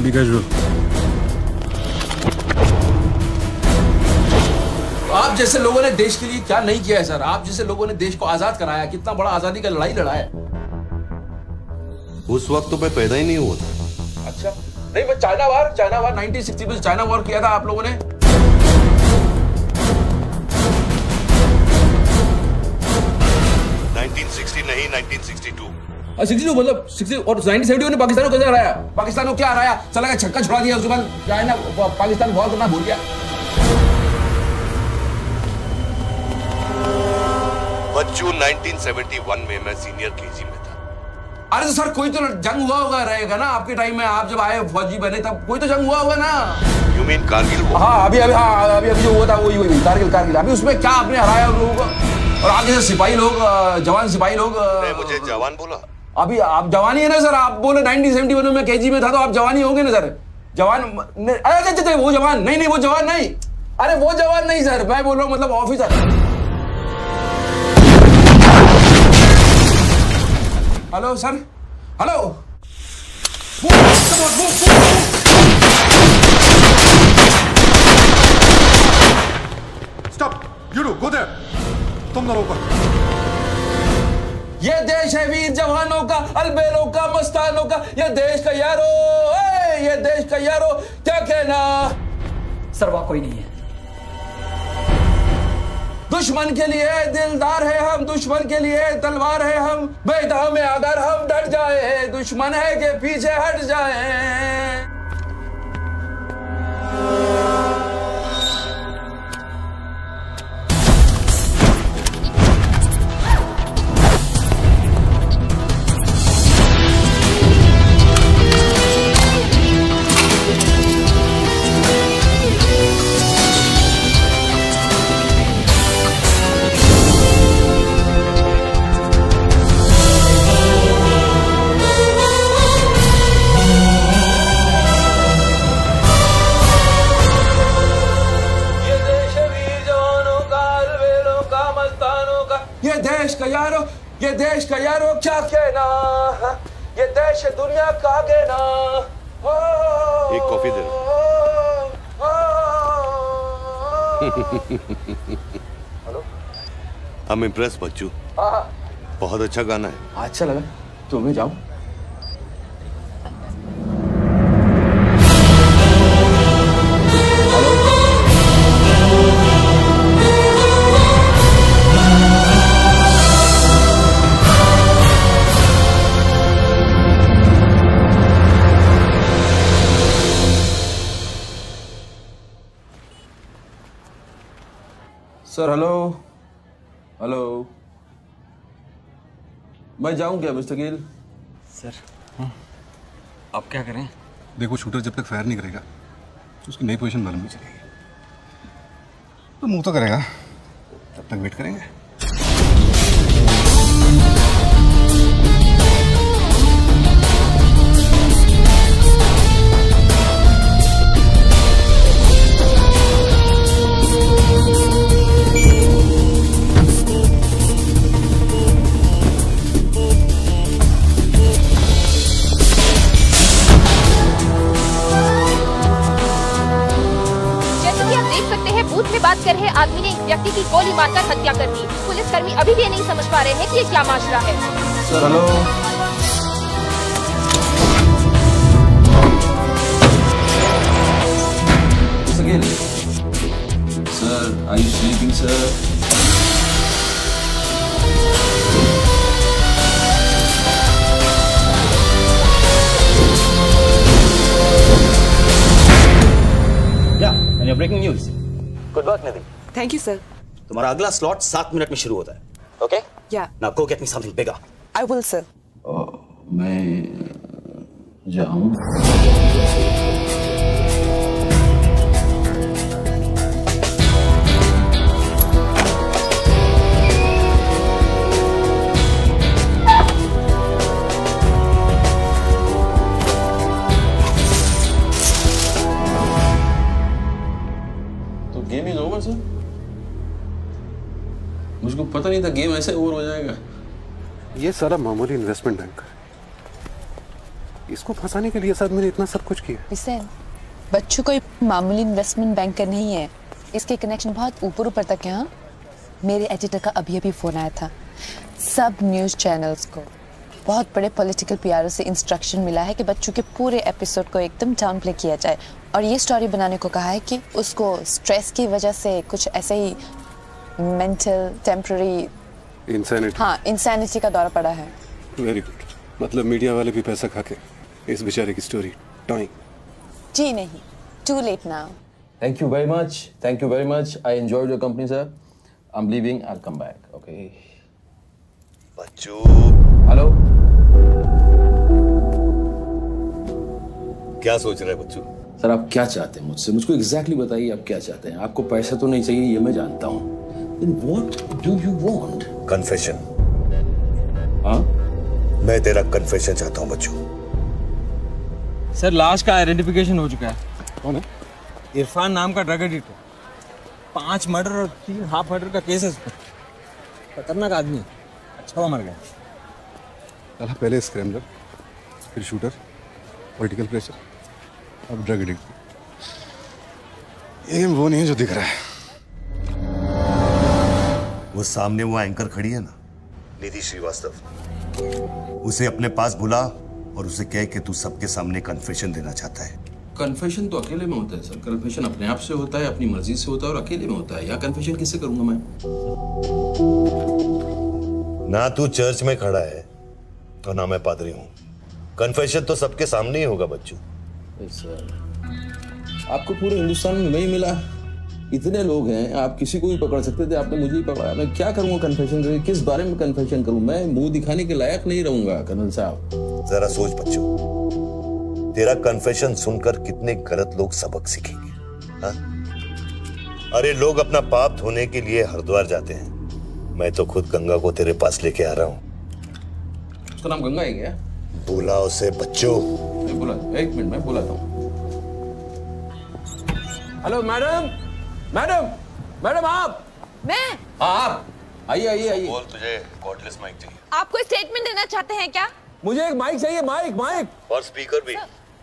Listen, आप जैसे लोगों ने देश के लिए क्या नहीं किया है सर? आप जैसे लोगों ने देश को आज़ाद कराया कितना बड़ा आज़ादी का लड़ाई लड़ा है। उस वक्त तो मैं पैदा ही नहीं हुआ था। अच्छा। नहीं मैं चाइना वार चाइना वार 1960 में चाइना वॉर किया था आप लोगों ने? नहीं 1962 सिक्सटी टू। मतलब और नाइनटीन सेवेंटी ने पाकिस्तान को कैसे हराया? पाकिस्तान को क्या हराया? चला छक्का छुड़ा दिया उसके बाद चाइना पाकिस्तान बहुत करना भूल गया। बच्चू 1971 में मैं सीनियर केजी में था। अरे तो सर कोई तो जंग हुआ होगा रहेगा ना आपके टाइम में। आप जब आए फौजी बने तब कोई तो जंग हुआ होगा ना। यू मीन कारगिल हाँ अभी अभी हाँ अभी अभी जो हुआ था वही वही कारगिल कारगिल अभी उसमें क्या आपने हराया उन लोगों को? और आगे से सिपाही लोग जवान सिपाही लोग मुझे जवान बोला। अभी आप जवान ही ना सर? आप बोले 1971 में मैं केजी में था तो आप जवान होंगे ना सर? जवान अरे अरे, अरे, वो जवान। नहीं नहीं वो जवान नहीं। अरे वो जवान नहीं सर। मैं बोल रहा हूँ मतलब officer hello sir hello stop you do go there तुम दोनों ऊपर ये देश है वीर जवानों का अलबेलों का मस्तानों का ये देश का यारो ए, ये देश का यारो क्या कहना? सर वहाँ कोई नहीं है। दुश्मन के लिए दिलदार है हम, दुश्मन के लिए तलवार है हम। बेदा में अगर हम डट जाए, दुश्मन है के पीछे हट जाए। ये देश का यारो क्या कहना? ये देश है दुनिया का कहना? एक कॉफ़ी दे। हेलो? हम इम्प्रेस बच्चू। हाँ बहुत अच्छा गाना है। अच्छा लगा। तुम्हें जाओ सर हेलो हेलो मैं जाऊँ क्या मिस्टर गिल? सर आप क्या करें? देखो शूटर जब तक फायर नहीं करेगा तो उसकी नई पोजीशन मालूम नहीं चलेगी। तो मुँह तो करेगा। तब तक वेट करेंगे। गोली मारकर हत्या कर दी। पुलिसकर्मी अभी भी नहीं समझ पा रहे हैं कि ये क्या माजरा है। Sir are sir Yeah, and your breaking news. Good work, Nidhi. Thank you sir तुम्हारा अगला स्लॉट सात मिनट में शुरू होता है। ओके या ना go get me something bigger I will sir मैं जाऊँ। मुझको पता नहीं था गेम ऐसे ओवर हो जाएगा। ये सारा मामूली इन्वेस्टमेंट बैंकर इसको फंसाने के लिए साथ मैंने इतना सब कुछ किया। हुसैन बच्चों कोई मामूली इन्वेस्टमेंट बैंकर नहीं है। इसके कनेक्शन बहुत ऊपर ऊपर तक है हाँ। मेरे एडिटर का अभी अभी फ़ोन आया था। सब न्यूज़ चैनल्स को। बहुत बड़े पॉलिटिकल पीआरओ से इंस्ट्रक्शन मिला है कि बच्चों के पूरे एपिसोड को एकदम डाउन प्ले किया जाए। और ये स्टोरी बनाने को कहा है कि उसको स्ट्रेस की वजह से कुछ ऐसे ही मेंटल टेम्प्ररी इंसानिटी हाँ इंसानिटी का दौरा पड़ा है वेरी गुड मतलब मीडिया वाले भी पैसा खा के इस बेचारे की स्टोरी टॉइंग जी नहीं too late now Thank you very much. Thank you very much. I enjoyed your company, sir. I'm leaving. I'll come back. Okay. बच्चू हेलो क्या सोच रहे हैं बच्चू सर आप क्या चाहते हैं मुझसे मुझको एग्जैक्टली exactly बताइए आप क्या चाहते हैं आपको पैसा तो नहीं चाहिए ये मैं जानता हूँ what do you want confession हाँ मैं तेरा कन्फेशन चाहता हूँ बच्चों। सर लाश का आइडेंटिफिकेशन हो चुका है। कौन है? इरफान नाम का ड्रग एडिक्ट पाँच मर्डर और तीन हाफ़ मर्डर का केस है। पर खतरनाक आदमी अच्छा हुआ मर गया। चला पहले स्क्रैम्बलर फिर शूटर पॉलिटिकल प्रेशर अब ड्रग एडिक्ट ये वो नहीं है जो दिख रहा है। वो सामने वो एंकर खड़ी है ना। निधि श्रीवास्तव। उसे अपने पास बुला और उसे कह कि तू सबके सामने कन्फेशन देना चाहता है। कन्फेशन तो अकेले में होता है सर कन्फेशन अपने आप से होता है अपनी मर्ज़ी से होता है और अकेले में होता है। या कन्फेशन किससे करूँगा मैं? ना तू चर्च में खड़ा है और ना मैं पादरी हूँ। कन्फेशन तो सबके सामने ही होगा बच्चू। सर आपको पूरे हिंदुस्तान में नहीं मिला। इतने लोग हैं आप किसी को भी पकड़ सकते थे आपने मुझे ही पकड़ा। मैं क्या करूँगा कन्फेशन करके किस बारे में कन्फेशन करूँ? मैं मुँह दिखाने के लायक नहीं रहूँगा कर्नल साहब। जरा सोच बच्चू तेरा कन्फेशन सुनकर कितने गलत लोग सबक सीखेंगे हाँ? अरे लोग अपना पाप धोने के लिए हरिद्वार जाते हैं। मैं तो खुद गंगा को तेरे पास लेके आ रहा हूँ। उसका नाम गंगा है क्या? बोला उसे बच्चों। मैं बोला एक मिनट मैं बुलाता हूँ। Hello madam! मैडम मैडम आप। मैं? हाँ आप। आइए आइए आइए। बोल तुझे कॉर्डलेस माइक चाहिए। आप कोई स्टेटमेंट देना चाहते हैं क्या? मुझे एक माइक चाहिए माइक माइक। और स्पीकर भी।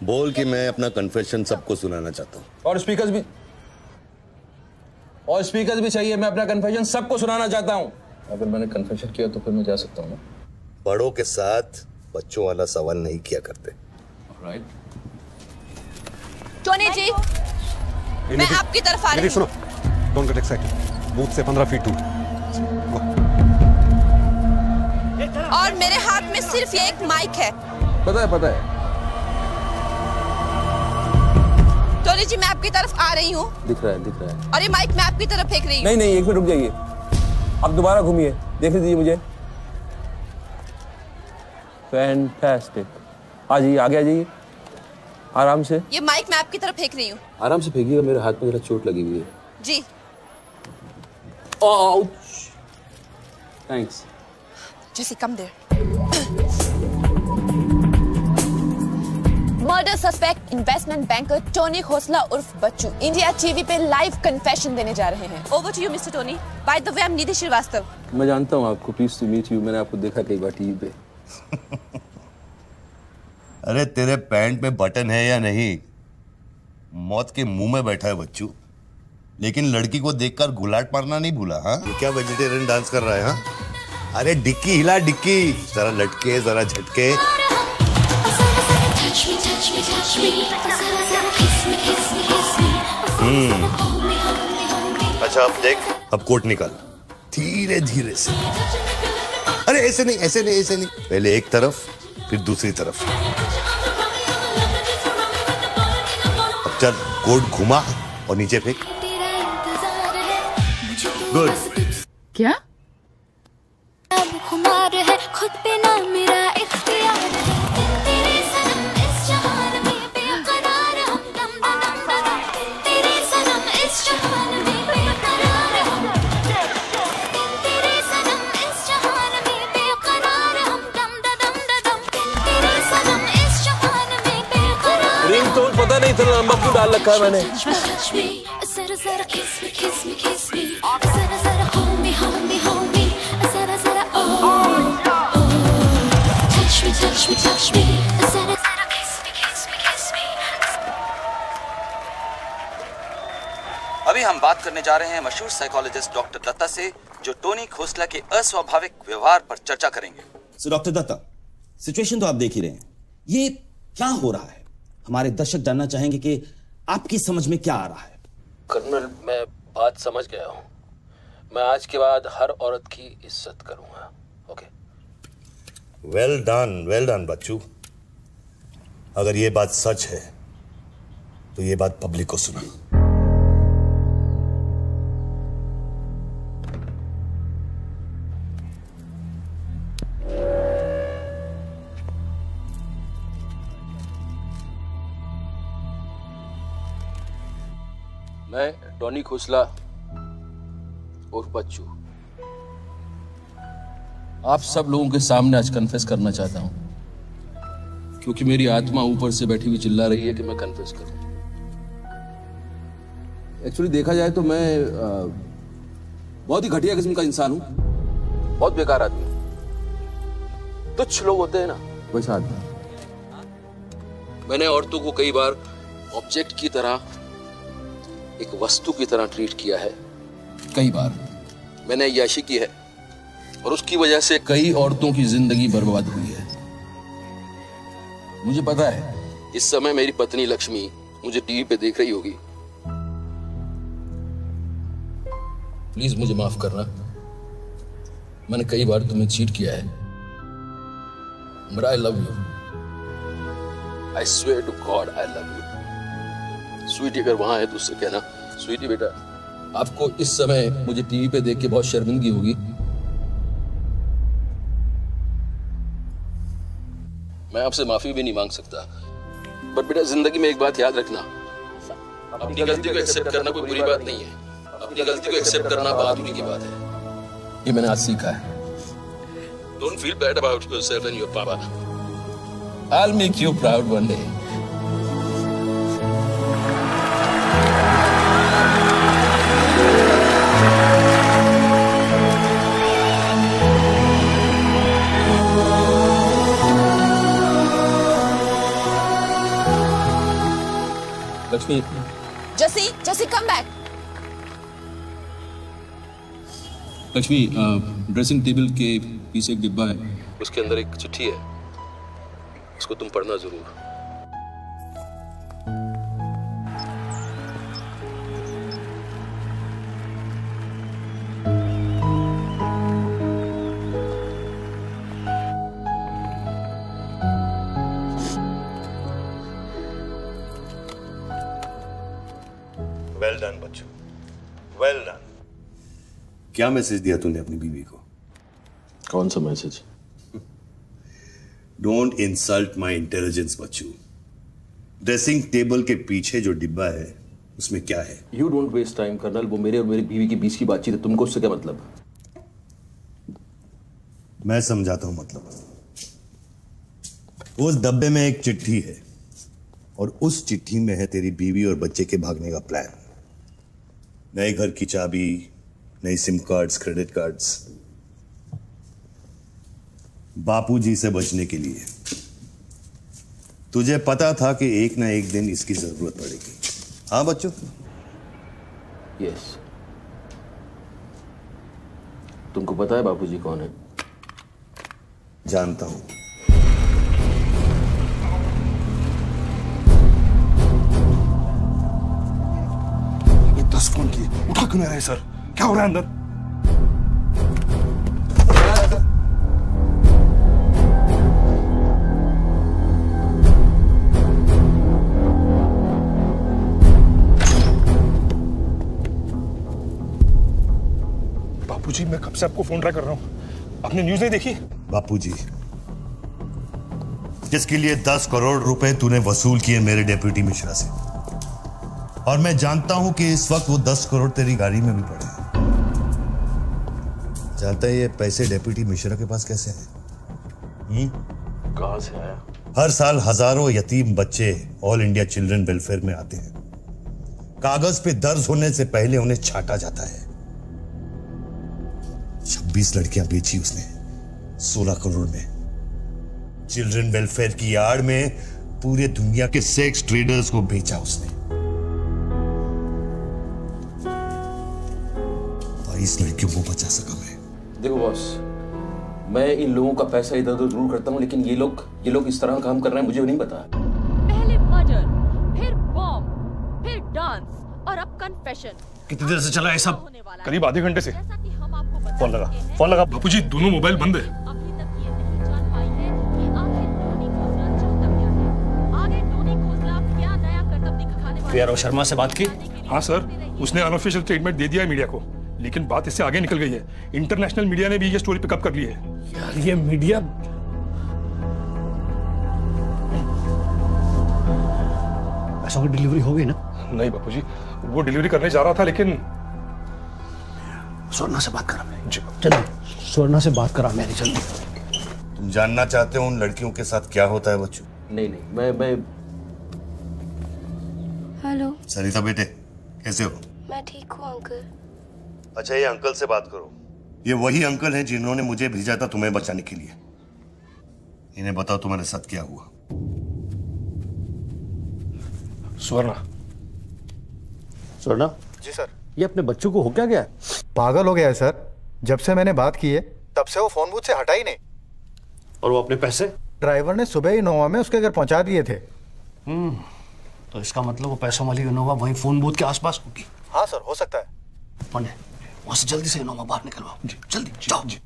बोल कि मैं अपना कन्फेशन सबको सुनाना चाहता हूँ। और स्पीकर्स भी। और स्पीकर्स भी चाहिए मैं अपना कन्फेशन सबको सुनाना चाहता हूँ। अगर मैंने कन्फेशन किया तो फिर मैं जा सकता हूँ बड़ों के साथ बच्चों वाला सवाल नहीं किया करते। राइट टोनी जी। मैं आपकी तरफ़ आ रही हूँ। सुनो डोंट गेट एक्साइटेड बूथ से 15 फीट दूर। और मेरे हाथ में सिर्फ़ ये एक माइक है। पता है पता है। टोनी जी मैं आपकी तरफ़ आ रही हूँ। दिख रहा है दिख रहा है। और ये माइक मैं आपकी तरफ़ फेंक रही हूँ। नहीं नहीं एक मिनट रुक जाइए। आप दोबारा घूमिए। देख लीजिए मुझे। फैंटास्टिक आ जाइए आगे आ जाइए। आराम से। ये माइक मैं आपकी तरफ़ फेंक रही हूँ। आराम से फेंकिएगा मेरे हाथ में जरा चोट लगी हुई है। जी। थैंक्स जैसे कम देर। Murder suspect investment banker Tony Khosla उर्फ़ बच्चू। इंडिया टीवी पे लाइव कन्फेशन देने जा रहे हैं। Over to you mister Tony by the way I am Nidhi Srivastava मैं जानता हूँ आपको प्लीज़ टू मीट यू मैंने आपको देखा कई बार टीवी पे। <laughs> अरे तेरे पैंट में बटन है या नहीं? मौत के मुँह में बैठा है बच्चू। लेकिन लड़की को देखकर गुलाट मारना नहीं भूला हाँ? क्या वेजिटेरियन डांस कर रहा है हाँ? अरे डिक्की हिला डिक्की। जरा लटके जरा झटके। हम्म। अच्छा अब देख अब कोट निकाल। धीरे धीरे से। अरे ऐसे नहीं ऐसे नहीं ऐसे नहीं। पहले एक तरफ़ फिर दूसरी तरफ़। अब चल गोड घुमा और नीचे फेंक। गुड क्या? है खुद पे ना मेरा इख्तियार जरा जरा kiss me kiss me kiss me अभी हम बात करने जा रहे हैं मशहूर साइकोलॉजिस्ट डॉक्टर दत्ता से जो टोनी खोसला के अस्वाभाविक व्यवहार पर चर्चा करेंगे। सो डॉक्टर दत्ता सिचुएशन तो आप देख ही रहे हैं। ये क्या हो रहा है? हमारे दर्शक जानना चाहेंगे कि आपकी समझ में क्या आ रहा है? कर्नल मैं बात समझ गया हूँ। मैं आज के बाद हर औरत की इज़्ज़त करूँगा। Okay. Well done well done बच्चू। अगर ये बात सच है तो ये बात पब्लिक को सुना। मैं टॉनी खोसला और बच्चू। आप सब लोगों के सामने आज कन्फेस करना चाहता हूँ क्योंकि मेरी आत्मा ऊपर से बैठी हुई चिल्ला रही है कि मैं कन्फेस करूँ। एक्चुअली देखा जाए तो मैं अ, बहुत ही घटिया किस्म का इंसान हूँ। बहुत बेकार आदमी। तुच्छ लोग होते हैं ना। वैसा आदमी। मैंने औरतों को कई बार ऑब्जेक्ट की तरह एक वस्तु की तरह ट्रीट किया है। कई बार। मैंने याशी की है और उसकी वजह से कई औरतों की ज़िंदगी बर्बाद हुई है। मुझे पता है। इस समय मेरी पत्नी लक्ष्मी मुझे टीवी पे देख रही होगी। प्लीज़ मुझे माफ़ करना। मैंने कई बार तुम्हें चीट किया है। But I love you I swear to God I love Sweety अगर वहाँ है तो उससे कहना स्वीटी बेटा आपको इस समय मुझे टीवी पे देख के बहुत शर्मिंदगी होगी। मैं आपसे माफ़ी भी नहीं मांग सकता। पर बेटा ज़िंदगी में एक बात याद रखना। अपनी गलती को एक्सेप्ट करना कोई बुरी बात नहीं है। अपनी गलती को एक्सेप्ट करना बहादुरी की बात है। ये मैंने आज सीखा है। Don't feel bad about yourself and your papa I'll make you proud one day. Lakshmi Jassi Jassi come back Lakshmi dressing table के पीछे एक डिब्बा है। उसके अंदर एक चिट्ठी है। उसको तुम पढ़ना ज़रूर। क्या मैसेज दिया तूने अपनी बीवी को? कौन सा message don't insult my intelligence Bachchu. Dressing table के पीछे जो डिब्बा है उसमें क्या है? You don't waste time colonel. वो मेरे और मेरी बीवी के बीच की बातचीत है। तुमको उससे क्या मतलब? मैं समझाता हूँ मतलब। उस डब्बे में एक चिट्ठी है और उस चिट्ठी में है तेरी बीवी और बच्चे के भागने का प्लान नए घर की चाबी नई sim cards credit cards. Bapuji से बचने के लिए। तुझे पता था कि एक ना एक दिन इसकी ज़रूरत पड़ेगी। हाँ बच्चों? यस तुमको पता है बापूजी कौन है? जानता हूँ। ये दस फ़ोन किए। उठा क्यों नहीं रहे सर। क्या हो रहा है अंदर बापूजी मैं कब से आपको फ़ोन ट्राई कर रहा हूँ? आपने न्यूज़ नहीं देखी? बापूजी जिसके लिए दस करोड़ रुपए तूने वसूल किए मेरे डेप्यूटी मिश्रा से। और मैं जानता हूँ कि इस वक्त वो दस करोड़ तेरी गाड़ी में भी पड़े हैं। जानता है ये पैसे डेप्यूटी मिश्रा के पास कैसे हैं? हम्म? से आया? हर साल हज़ारों यतीम बच्चे ऑल इंडिया चिल्ड्रन वेलफेयर में आते हैं। कागज़ पे दर्ज होने से पहले उन्हें छाटा जाता है। छब्बीस लड़कियाँ बेची उसने सोलह करोड़ में। चिल्ड्रन वेलफेयर की आड़ में पूरे दुनिया के सेक्स ट्रेडर्स को बेचा उसने। बाईस लड़कियों को बचा सका। देखो बॉस मैं इन लोगों का पैसा इधर उधर ज़रूर करता हूँ लेकिन ये लोग ये लोग इस तरह का काम कर रहे हैं मुझे नहीं पता। पहले मर्डर फिर बॉम्ब फिर डांस और अब कन्फेशन कितनी देर से चला है सब? करीब आधे घंटे से। फ़ोन लगा फ़ोन लगा। बापूजी दोनों मोबाइल बंद है। शर्मा से बात की। हाँ सर। उसने अनऑफिशियल स्टेटमेंट दे दिया है मीडिया को। लेकिन बात इससे आगे निकल गई है। इंटरनेशनल मीडिया ने भी ये स्टोरी पिकअप कर ली है। यार ये मीडिया पैसों की डिलीवरी हो गई ना? नहीं बापू जी वो डिलीवरी करने जा रहा था लेकिन स्वर्णा से बात करा जी। चलो स्वर्णा से बात करा मेरी जल्दी तुम जानना चाहते हो उन लड़कियों के साथ क्या होता है बच्चों? नहीं नहीं मैं मैं हेलो। सरिता बेटे कैसे हो? मैं ठीक हूँ अंकल। अच्छा ये अंकल से बात करो। ये वही अंकल हैं जिन्होंने मुझे भेजा था तुम्हें बचाने के लिए। इन्हें बताओ तुम्हारे साथ क्या हुआ। स्वर्णा। स्वर्णा? जी सर। ये अपने बच्चों को हो क्या गया? पागल हो गया है सर। जब से मैंने बात की है तब से वो फ़ोन बूथ से हटा ही नहीं। और वो अपने पैसे? ड्राइवर ने सुबह ही नोवा में उसके घर पहुँचा दिए थे। हम्म तो इसका मतलब वो पैसों वाली इनोवा वहीं फ़ोन बूथ के आसपास होगी। हाँ सर हो सकता है। पांडे वहाँ से जल्दी से इनोवा बाहर निकलवाओ। जल्दी जाओ। जी।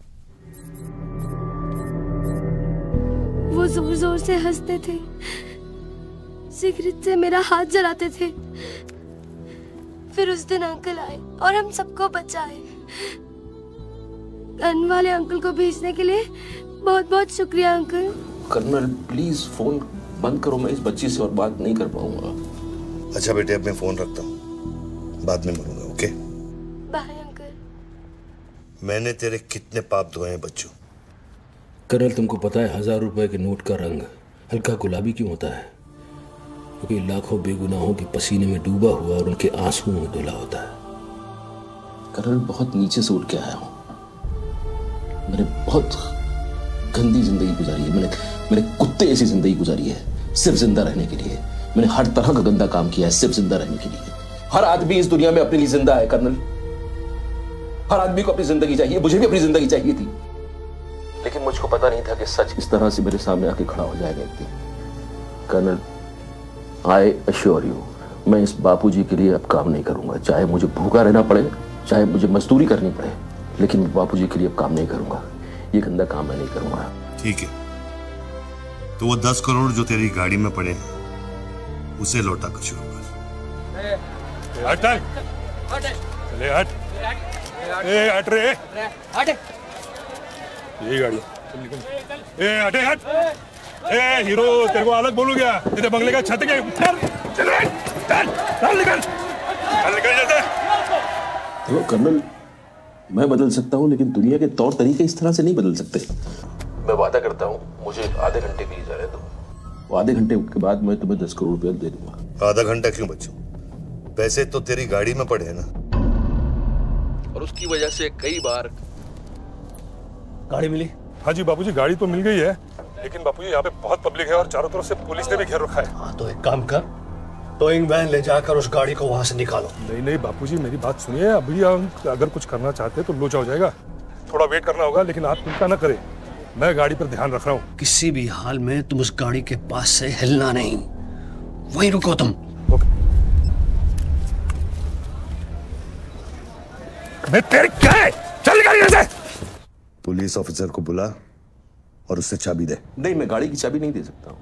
वो ज़ोर ज़ोर से हँसते थे। सिगरेट से मेरा हाथ जलाते थे। फिर उस दिन अंकल आए और हम सबको बचाए। गन वाले अंकल को भेजने के लिए बहुत बहुत शुक्रिया अंकल। कर्नल प्लीज़ फ़ोन बंद करो मैं इस बच्ची से और बात नहीं कर पाऊँगा। अच्छा बेटे अब मैं फ़ोन रखता हूँ। बाद में मिलूँगा ओके बाय मैंने तेरे कितने पाप धोए हैं, बच्चों। कर्नल, तुमको पता है, हज़ार रुपए के नोट का रंग हल्का गुलाबी क्यों होता है? क्योंकि लाखों बेगुनाहों के पसीने में डूबा हुआ और उनके आंसुओं में धुला होता है। कर्नल, बहुत नीचे से उठ के आया हूँ। मैंने बहुत गंदी ज़िंदगी गुजारी है। मैंने मैंने कुत्ते ऐसी ज़िंदगी गुजारी है, सिर्फ़ ज़िंदा रहने के लिए। मैंने हर तरह का गंदा काम किया है, सिर्फ़ ज़िंदा रहने के लिए। हर आदमी इस दुनिया में अपने लिए ज़िंदा है, कर्नल। हर आदमी को अपनी ज़िंदगी चाहिए। मुझे भी अपनी ज़िंदगी चाहिए थी। लेकिन मुझको पता नहीं था कि सच इस तरह से मेरे सामने आके खड़ा हो जाएगा एक दिन। कर्नल आई अश्योर यू मैं इस बापूजी के लिए अब काम नहीं करूँगा। चाहे मुझे भूखा रहना पड़े चाहे मुझे मजदूरी करनी पड़े लेकिन मैं बापूजी के लिए अब काम नहीं करूँगा। ये गंदा काम मैं नहीं करूँगा। ठीक है। तो वो दस करोड़ जो तेरी गाड़ी में पड़े हैं उसे लौटा कर। शुरू कर हट। हट हट ए हट रे। ये गाड़ी। ए हटे हट। ए हीरो तेरे को अलग बोलू क्या? तेरे बंगले का छत के ऊपर। चल चल चल निकल। चल निकल जल्दी। देखो कर्नल मैं बदल सकता हूँ लेकिन दुनिया के तौर तरीके इस तरह से नहीं बदल सकते। मैं वादा करता हूँ मुझे आधे घंटे के लिए जाने दो। वो आधे घंटे के बाद मैं तुम्हें दस करोड़ रुपया दे दूँगा। आधा घंटा क्यों बच्चों पैसे तो तेरी गाड़ी में पड़े हैं ना। उसकी वजह से कई बार गाड़ी मिली? हाँ जी बापूजी गाड़ी तो मिल गई है लेकिन बापूजी यहाँ पे बहुत पब्लिक है और चारों तरफ़ से पुलिस ने भी घेर रखा है। हाँ तो एक काम कर टोइंग वैन ले जाकर उस गाड़ी को वहाँ से निकालो। नहीं नहीं बापूजी मेरी बात सुनिए अभी अगर कुछ करना चाहते हैं तो लोचा हो जाएगा। थोड़ा वेट करना होगा लेकिन आप चिंता ना करें। मैं गाड़ी पर ध्यान रख रहा हूँ। किसी भी हाल में तुम उस गाड़ी के पास से हिलना नहीं। वहीं रुको तुम। मैं तेरे क्या है? चल गाड़ी से। पुलिस ऑफिसर को बुला और उससे चाबी दे। नहीं मैं गाड़ी की चाबी नहीं दे सकता हूँ।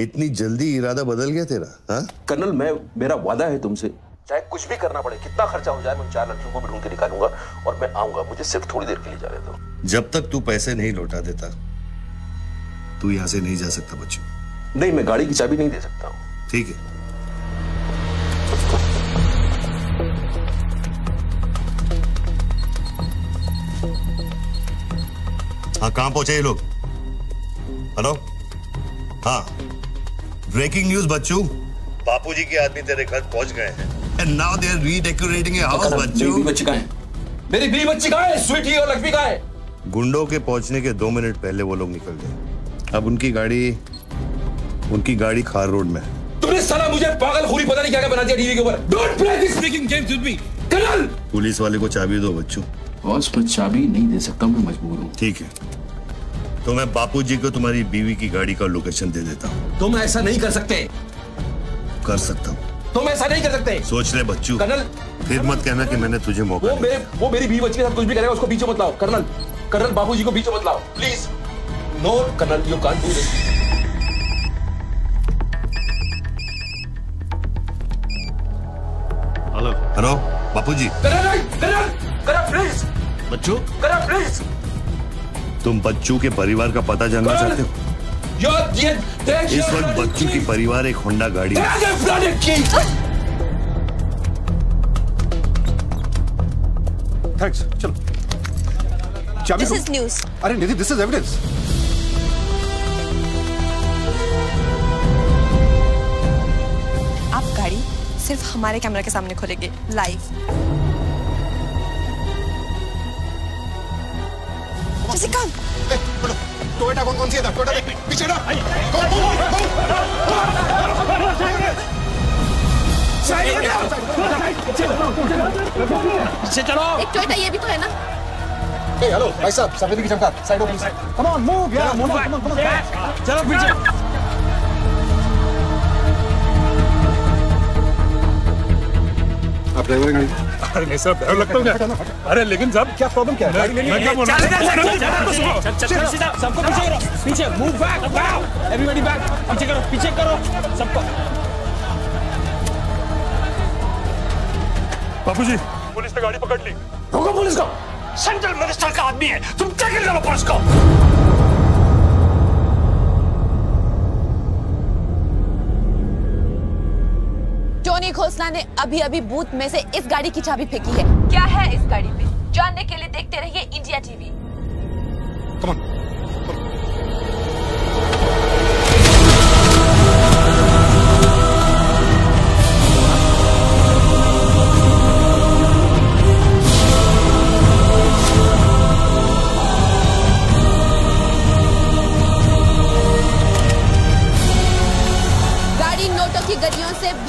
इतनी जल्दी इरादा बदल गया तेरा हाँ? कर्नल मैं मेरा वादा है तुमसे। चाहे कुछ भी करना पड़े कितना खर्चा हो जाए मैं उन चार लड़कियों को भी ढूंढ के निकालूँगा और मैं आऊँगा। मुझे सिर्फ़ थोड़ी देर के लिए जाने दो। जब तक तू पैसे नहीं लौटा देता तू यहाँ से नहीं जा सकता बच्चों। नहीं मैं गाड़ी की चाबी नहीं दे सकता हूँ। ठीक है। हाँ कहाँ पहुँचे ये लोग? हेलो? हाँ। ब्रेकिंग न्यूज़ बच्चों। बापूजी के आदमी तेरे घर पहुँच गए हैं। And now they are redecorating a house बच्चों। मेरी बच्ची कहाँ है? मेरी बीवी बच्ची कहाँ है? स्वीटी और लक्ष्मी कहाँ है? गुंडों के पहुँचने के दो मिनट पहले वो लोग निकल गए। अब उनकी गाड़ी उनकी गाड़ी खार रोड में है। तुमने साला मुझे पागल खूरी पता नहीं क्या क्या बना दिया टीवी के ऊपर। Don't play this speaking games with me colonel police वाले को चाबी दो बच्चों। बॉस मैं चाबी नहीं दे सकता मैं मजबूर हूँ। ठीक है। तो मैं बापूजी को तुम्हारी बीवी की गाड़ी का लोकेशन दे देता हूँ। तुम ऐसा नहीं कर सकते। कर सकता हूँ। तुम ऐसा नहीं कर सकते। सोच ले बच्चू। कर्नल। फिर मत कहना कि मैंने तुझे मौका वो मेरे वो मेरी बीवी बच्ची के साथ कुछ भी करेगा उसको बीचों मत लाओ। कर्नल। कर्नल बाबूजी को बीचों मत लाओ। Please no colonel you can't do this hello hello Bapuji. Colonel colonel! बच्चू। करो प्लीज़ तुम बच्चू के परिवार का पता जानना चाहते हो? इस वक्त बच्चू की परिवार एक होंडा गाड़ी थैंक्स चलो। दिस इज़ न्यूज़ अरे निधि दिस इज़ एविडेंस आप गाड़ी सिर्फ़ हमारे कैमरा के सामने खोलेंगे। लाइव जैसे काम टोयोटा कौन कौन सी है टोयोटा पीछे ना कौन कौन पीछे चलो एक टोयोटा ये भी तो है ना हेलो भाई साहब सफेदी की चमका side please come on move यार move come on come on चलो पीछे आप ड्राइवर हैं गाड़ी अरे नहीं साहब डर लगता हूँ। क्या अरे लेकिन साहब क्या प्रॉब्लम क्या है? सबको पीछे करो पीछे move back back everybody back पीछे करो पीछे करो सबको। बापू जी पुलिस ने गाड़ी पकड़ ली। रोको पुलिस को सेंट्रल मिनिस्टर का आदमी है तुम टैकल करो पुलिस को? टोनी खोसला ने अभी अभी बूथ में से इस गाड़ी की चाबी फेंकी है। क्या है इस गाड़ी में जानने के लिए देखते रहिए इंडिया टीवी।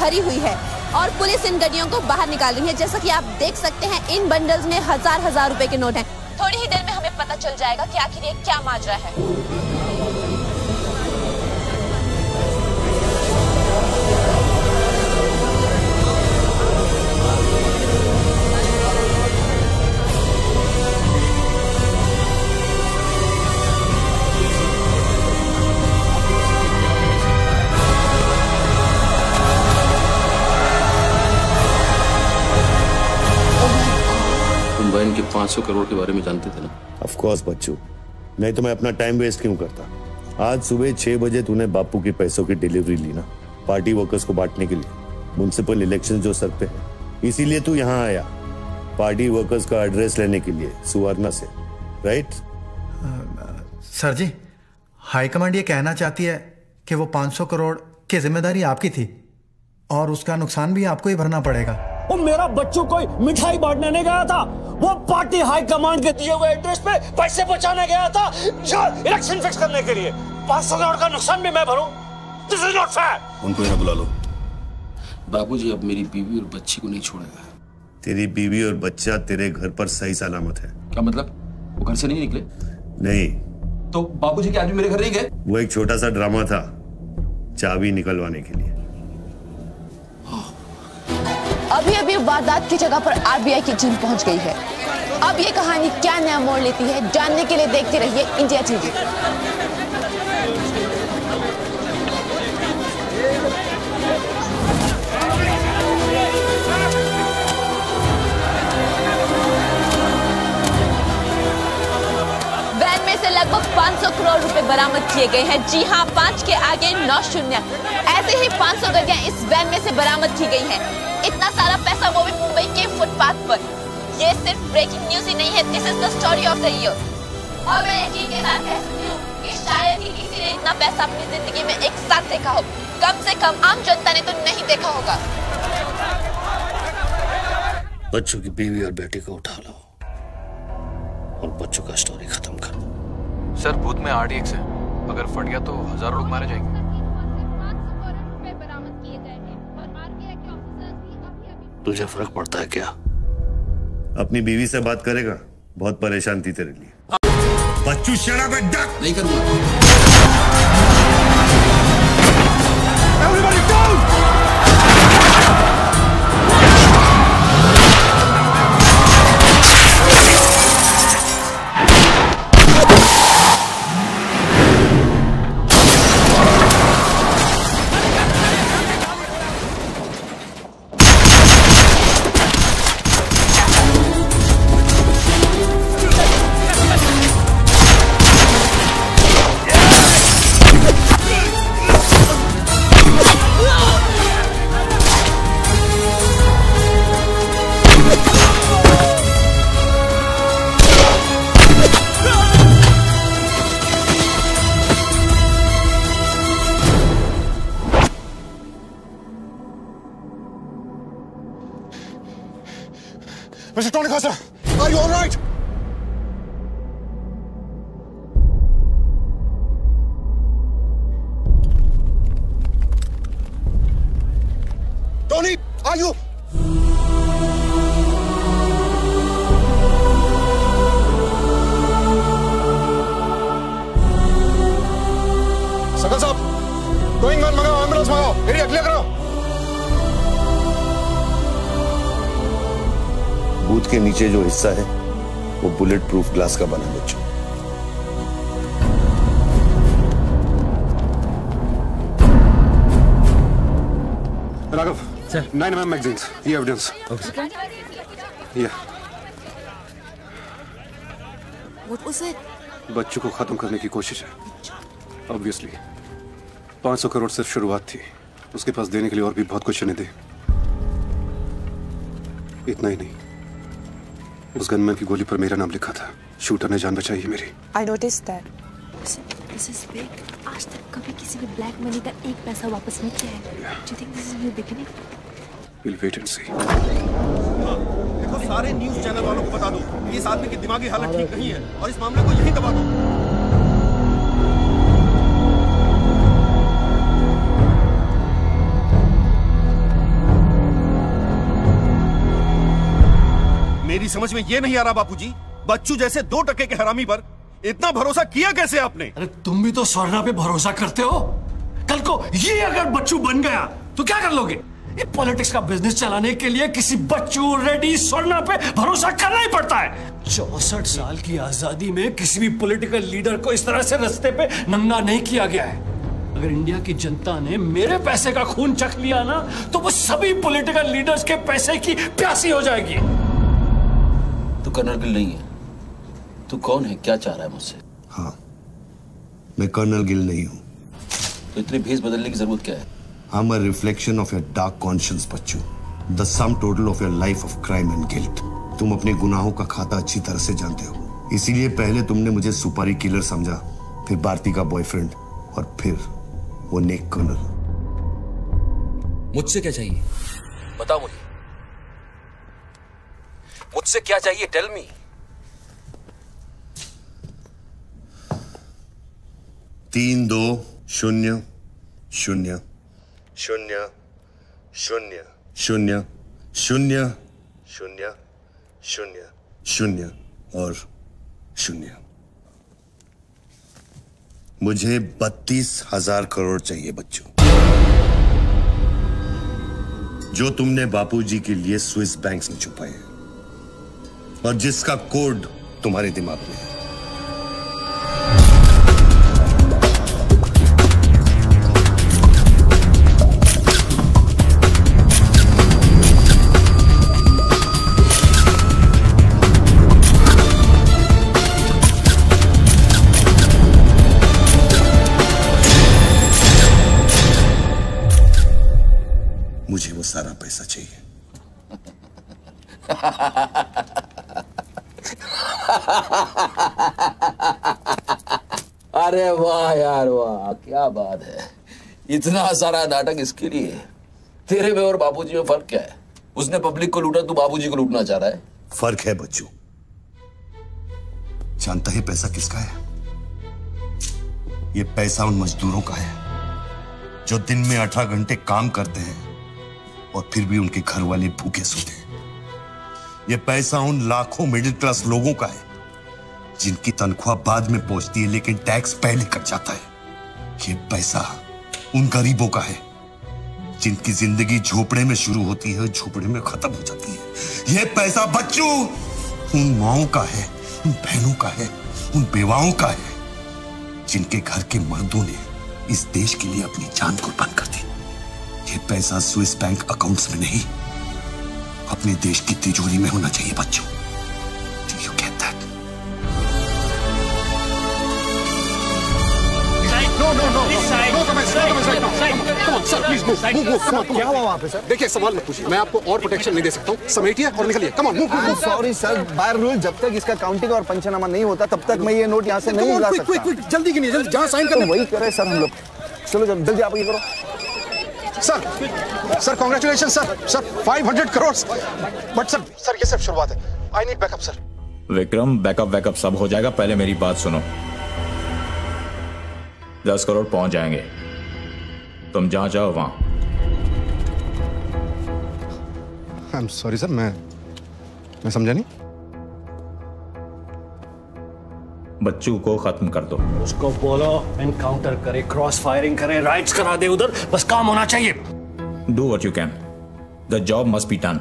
भरी हुई है और पुलिस इन गड्डियों को बाहर निकाल रही है। जैसा कि आप देख सकते हैं, इन बंडल्स में हज़ार हज़ार रुपए के नोट हैं। थोड़ी ही देर में हमें पता चल जाएगा कि आखिर ये क्या माजरा है। बहन के 500 करोड़ के बारे में जानते थे ना? ऑफ़ कोर्स बच्चू। नहीं तो मैं अपना टाइम वेस्ट क्यों करता? आज सुबह छह बजे तूने बापू के पैसों की डिलीवरी ली ना पार्टी वर्कर्स को बांटने के लिए। म्यूनसिपल इलेक्शन जो सर पे है। इसीलिए तू यहाँ आया पार्टी वर्कर्स का एड्रेस लेने के लिए सुवर्णा से। राइट सर जी हाईकमांड ये कहना चाहती है कि वो 500 करोड़ की ज़िम्मेदारी आपकी थी और उसका नुकसान भी आपको ही भरना पड़ेगा। वो मेरा बच्चों को मिठाई बांटने नहीं गया था। वो पार्टी हाई कमांड के दिए हुए एड्रेस पे पैसे बचाने गया था इलेक्शन फिक्स करने के लिए। पाँच सौ करोड़ का नुकसान भी मैं भरूं। दिस इज़ नॉट फेयर उनको यहाँ बुला लो। बाबूजी अब मेरी बीवी और बच्ची को नहीं छोड़ेगा। तेरी बीवी और बच्चा तेरे घर पर सही सलामत है। क्या मतलब? वो घर से नहीं निकले? नहीं। तो बाबूजी के आदमी मेरे घर नहीं गए? वो एक छोटा सा ड्रामा था चाबी निकलवाने के लिए। अभी अभी वारदात की जगह पर आरबीआई की टीम पहुँच गई है। अब ये कहानी क्या नया मोड़ लेती है, जानने के लिए देखते रहिए इंडिया टीवी। लगभग 500 करोड़ रुपए बरामद किए गए हैं। जी हाँ पाँच के आगे नौ शून्य। ऐसे ही 500 गड्डियाँ इस वैन में से बरामद की गई हैं। इतना सारा पैसा वो भी मुंबई के फुटपाथ पर। ये सिर्फ़ ब्रेकिंग न्यूज़ ही नहीं है this is the story of the year और मैं यकीन के साथ कि शायद ही किसी ने इतना पैसा अपनी ज़िंदगी में एक साथ देखा हो। कम से कम आम जनता ने तो नहीं देखा होगा। बच्चों की बीवी और बेटी को उठा लो। और बच्चों का स्टोरी सर बूथ में आरडीएक्स है। अगर फट गया तो हज़ारों लोग मारे जाएँगे। तुझे फ़र्क पड़ता है क्या? अपनी बीवी से बात करेगा बहुत परेशान थी तेरे लिए। बच्चू शराब नहीं करूँगा मैगजीन्स ये एविडेंस ये What was it? बच्चों को खत्म करने की कोशिश है ऑब्वियसली 500 करोड़ सिर्फ़ शुरुआत थी उसके पास देने के लिए और भी बहुत कुछ थे इतना ही नहीं उस गनमैन की गोली पर मेरा नाम लिखा था शूटर ने जान बचाई है मेरी I noticed that. This is big. आज तक कभी किसी ने ब्लैक मनी का एक पैसा वापस नहीं किया है Do you think this is a will wait and see देखो सारे न्यूज़ चैनल वालों को बता दो कि इस आदमी की दिमागी हालत ठीक नहीं है और इस मामले को यहीं दबा दो। मेरी समझ में ये नहीं आ रहा बापूजी बच्चू जैसे दो टके के हरामी पर इतना भरोसा किया कैसे आपने? अरे तुम भी तो स्वर्णा पे भरोसा करते हो। कल को ये अगर बच्चू बन गया तो क्या कर लोगे? ये पॉलिटिक्स का बिज़नेस चलाने के लिए किसी बच्चू रेडी स्वर्णा पे भरोसा करना ही पड़ता है। चौसठ साल की आज़ादी में किसी भी पॉलिटिकल लीडर को इस तरह से रस्ते पे नंगा नहीं किया गया है। अगर इंडिया की जनता ने मेरे पैसे का खून चख लिया ना तो वो सभी पॉलिटिकल लीडर्स के पैसे की प्यासी हो जाएगी। तू कर्नल गिल नहीं है। तू कौन है? क्या चाह रहा है मुझसे? हाँ मैं कर्नल गिल नहीं हूँ। तो इतनी भेस बदलने की ज़रूरत क्या है? I'm a reflection of your dark conscience, Bachchu the sum total of your life of crime and guilt तुम अपने गुनाहों का खाता अच्छी तरह से जानते हो। इसीलिए पहले तुमने मुझे सुपारी किलर समझा फिर भारती का बॉयफ्रेंड और फिर वो नेक कर्नल। मुझसे क्या चाहिए? बताओ मुझे। मुझसे क्या चाहिए? टेल मी तीन दो शून्य शून्य। शून्य शून्य शून्य शून्य शून्य शून्य। शून्य और शून्य। मुझे बत्तीस हज़ार करोड़ चाहिए बच्चों। जो तुमने बापूजी के लिए स्विस बैंक्स में छुपाए हैं और जिसका कोड तुम्हारे दिमाग में है। <laughs> अरे वाह यार वाह, क्या बात है। इतना सारा नाटक इसके लिए तेरे में और बापूजी में फ़र्क क्या है? उसने पब्लिक को लूटा, तू बाबूजी को लूटना चाह रहा है। फ़र्क है बच्चू। जानता है पैसा किसका है? ये पैसा उन मजदूरों का है, जो दिन में अठारह घंटे काम करते हैं और फिर भी उनके घर वाले भूखे सोते हैं। ये पैसा उन लाखों मिडिल क्लास लोगों का है, जिनकी तनख्वाह बाद में पहुँचती है, लेकिन टैक्स पहले कट जाता है। ये पैसा उन गरीबों का है, जिनकी ज़िंदगी झोपड़े में शुरू होती है झोपड़े में खत्म हो जाती है। ये पैसा बच्चों उन माओ का है, उन बहनों का है, उन बेवाओं का है, जिनके घर के मर्दों ने इस देश के लिए अपनी जान कुर्बान कर दी। ये पैसा स्विस बैंक अकाउंट्स में नहीं अपने देश की तिजोरी में होना चाहिए बच्चों Do you get that? No, no, no, no, no comments, no comments right now. Come on, sir, please move, move, move, come on, come on. क्या हुआ वहाँ पे सर देखिए सवाल मत पूछिए मैं आपको और प्रोटेक्शन नहीं दे सकता हूँ समेटिए और निकलिए come on move move sorry sir by rule जब तक इसका काउंटिंग और पंचनामा नहीं होता तब तक मैं ये नोट यहाँ से नहीं क्विक सकता क्विक जल्दी गिनिए जल्दी जहाँ साइन करना तो वही करे सर हम लोग चलो जल्दी जल्दी आप ये करो sir sir congratulation sir sir 500 crore but sir sir ये सिर्फ़ शुरुआत है I need backup sir Vikram backup backup सब हो जाएगा पहले मेरी बात सुनो दस करोड़ पहुँच जाएँगे तुम जहाँ जाओ वहाँ आई एम सॉरी सर मैं मैं समझा नहीं बच्चू को खत्म कर दो। उसको बोलो एनकाउंटर करे क्रॉस फायरिंग करे राइट्स करा दे उधर। बस काम होना चाहिए। Do what you can the job must be done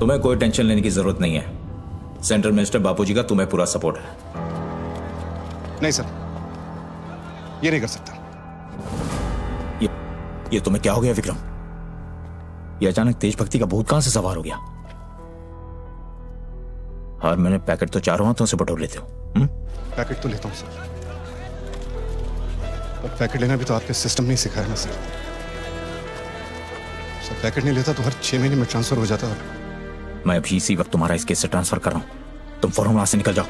तुम्हें कोई टेंशन लेने की ज़रूरत नहीं है। सेंट्रल मिनिस्टर बापूजी का तुम्हें पूरा सपोर्ट है। नहीं सर ये नहीं कर सकता। ये ये तुम्हें क्या हो गया विक्रम? ये अचानक देशभक्ति का भूत कहाँ से सवार हो गया? हर महीने पैकेट तो चारों हाथों से बटोर लेते हो। पैकेट तो लेता हूँ सर। पर पैकेट लेना भी तो आपके सिस्टम ने सिखाया ना सर। सर पैकेट नहीं लेता तो हर छह महीने में ट्रांसफ़र हो जाता मैं अभी इसी वक्त तुम्हारा इस केस से ट्रांसफ़र कर रहा हूँ। तुम फ़ौरन वहाँ से निकल जाओ।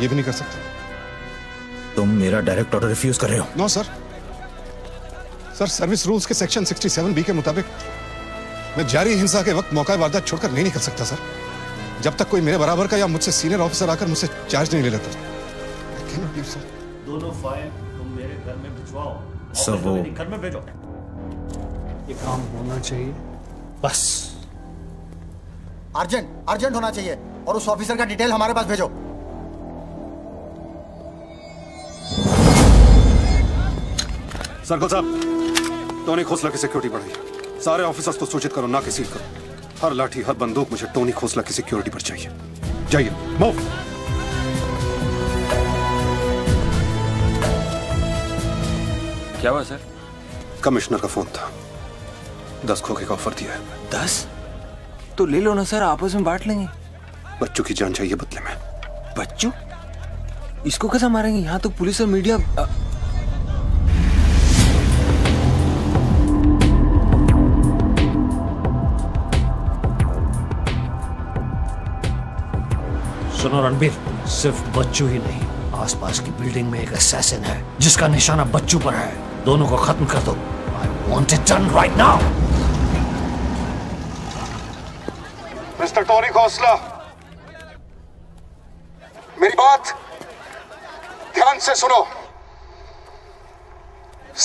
ये भी नहीं कर सकते। तुम मेरा डायरेक्ट ऑर्डर रिफ्यूज कर रहे हो। No sir sir service rules के सेक्शन 67 बी के मुताबिक मैं जारी हिंसा के वक्त मौका वारदात छोड़कर नहीं निकल सकता सर। जब तक कोई मेरे बराबर का या मुझसे सीनियर ऑफिसर आकर मुझसे चार्ज नहीं ले लेता. दोनों फ़ाइल तुम मेरे घर में भिजवाओ। सर, वो- घर में भेजो। ये काम होना चाहिए। बस। अर्जेंट अर्जेंट होना चाहिए और उस ऑफिसर का डिटेल हमारे पास भेजो। सर्कल साहब टोनी खोसला की सिक्योरिटी बढ़ाई। सारे ऑफिसर्स को सूचित करो ना कि सील करो। हर लाठी हर बंदूक मुझे टोनी खोसला की सिक्योरिटी पर चाहिए। जाइए मूव क्या हुआ सर? कमिश्नर का फ़ोन था। दस खोखे का ऑफ़र दिया है। दस? तो ले लो ना सर आपस में बांट लेंगे। बच्चों की जान चाहिए बदले में। बच्चों? इसको कैसे मारेंगे? यहाँ तो पुलिस और मीडिया अ, सुनो रणबीर, सिर्फ़ बच्चू ही नहीं, आसपास की बिल्डिंग में एक असैसिन है, जिसका निशाना बच्चू पर है। दोनों को खत्म कर दो। I want it done right now mister Tony Khosla मेरी बात ध्यान से सुनो।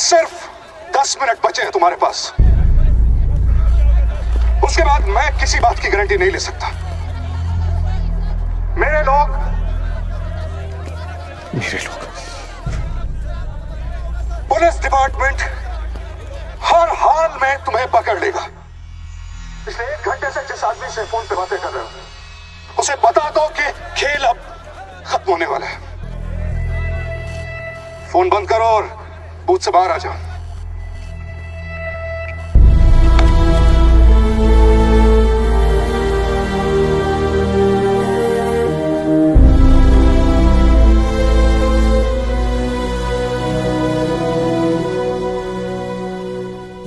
सिर्फ़ दस मिनट बचे हैं तुम्हारे पास। उसके बाद मैं किसी बात की गारंटी नहीं ले सकता। मेरे लोग। पुलिस डिपार्टमेंट हर हाल में तुम्हें पकड़ लेगा। पिछले एक घंटे से जिस आदमी से फ़ोन पे बातें कर रहे हो, उसे बता दो कि खेल अब खत्म होने वाला है। फ़ोन बंद करो और बूथ से बाहर आ जाओ।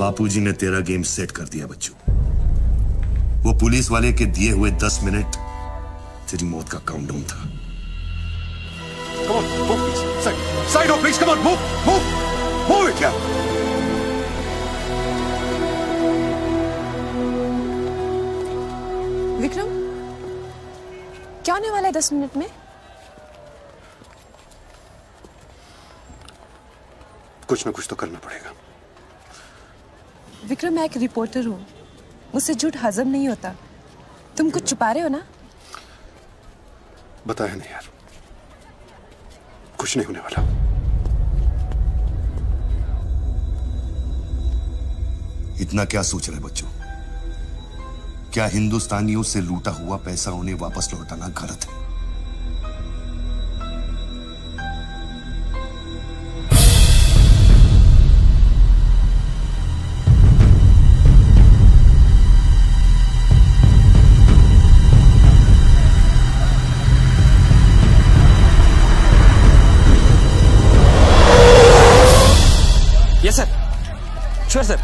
बापूजी ने तेरा गेम सेट कर दिया बच्चू। वो पुलिस वाले के दिए हुए दस मिनट तेरी मौत का काउंटडाउन था। Come on, move, please. Side, side, oh, please, come on, move, move, move it, yeah. Vikram क्या होने वाला है दस मिनट में? कुछ ना कुछ तो करना पड़ेगा। विक्रम मैं एक रिपोर्टर हूँ। मुझसे झूठ हजम नहीं होता। तुम कुछ छुपा रहे हो ना? बताया नहीं यार। कुछ नहीं होने वाला। इतना क्या सोच रहे बच्चों? क्या हिंदुस्तानियों से लूटा हुआ पैसा उन्हें वापस लौटाना गलत है? श्योर सर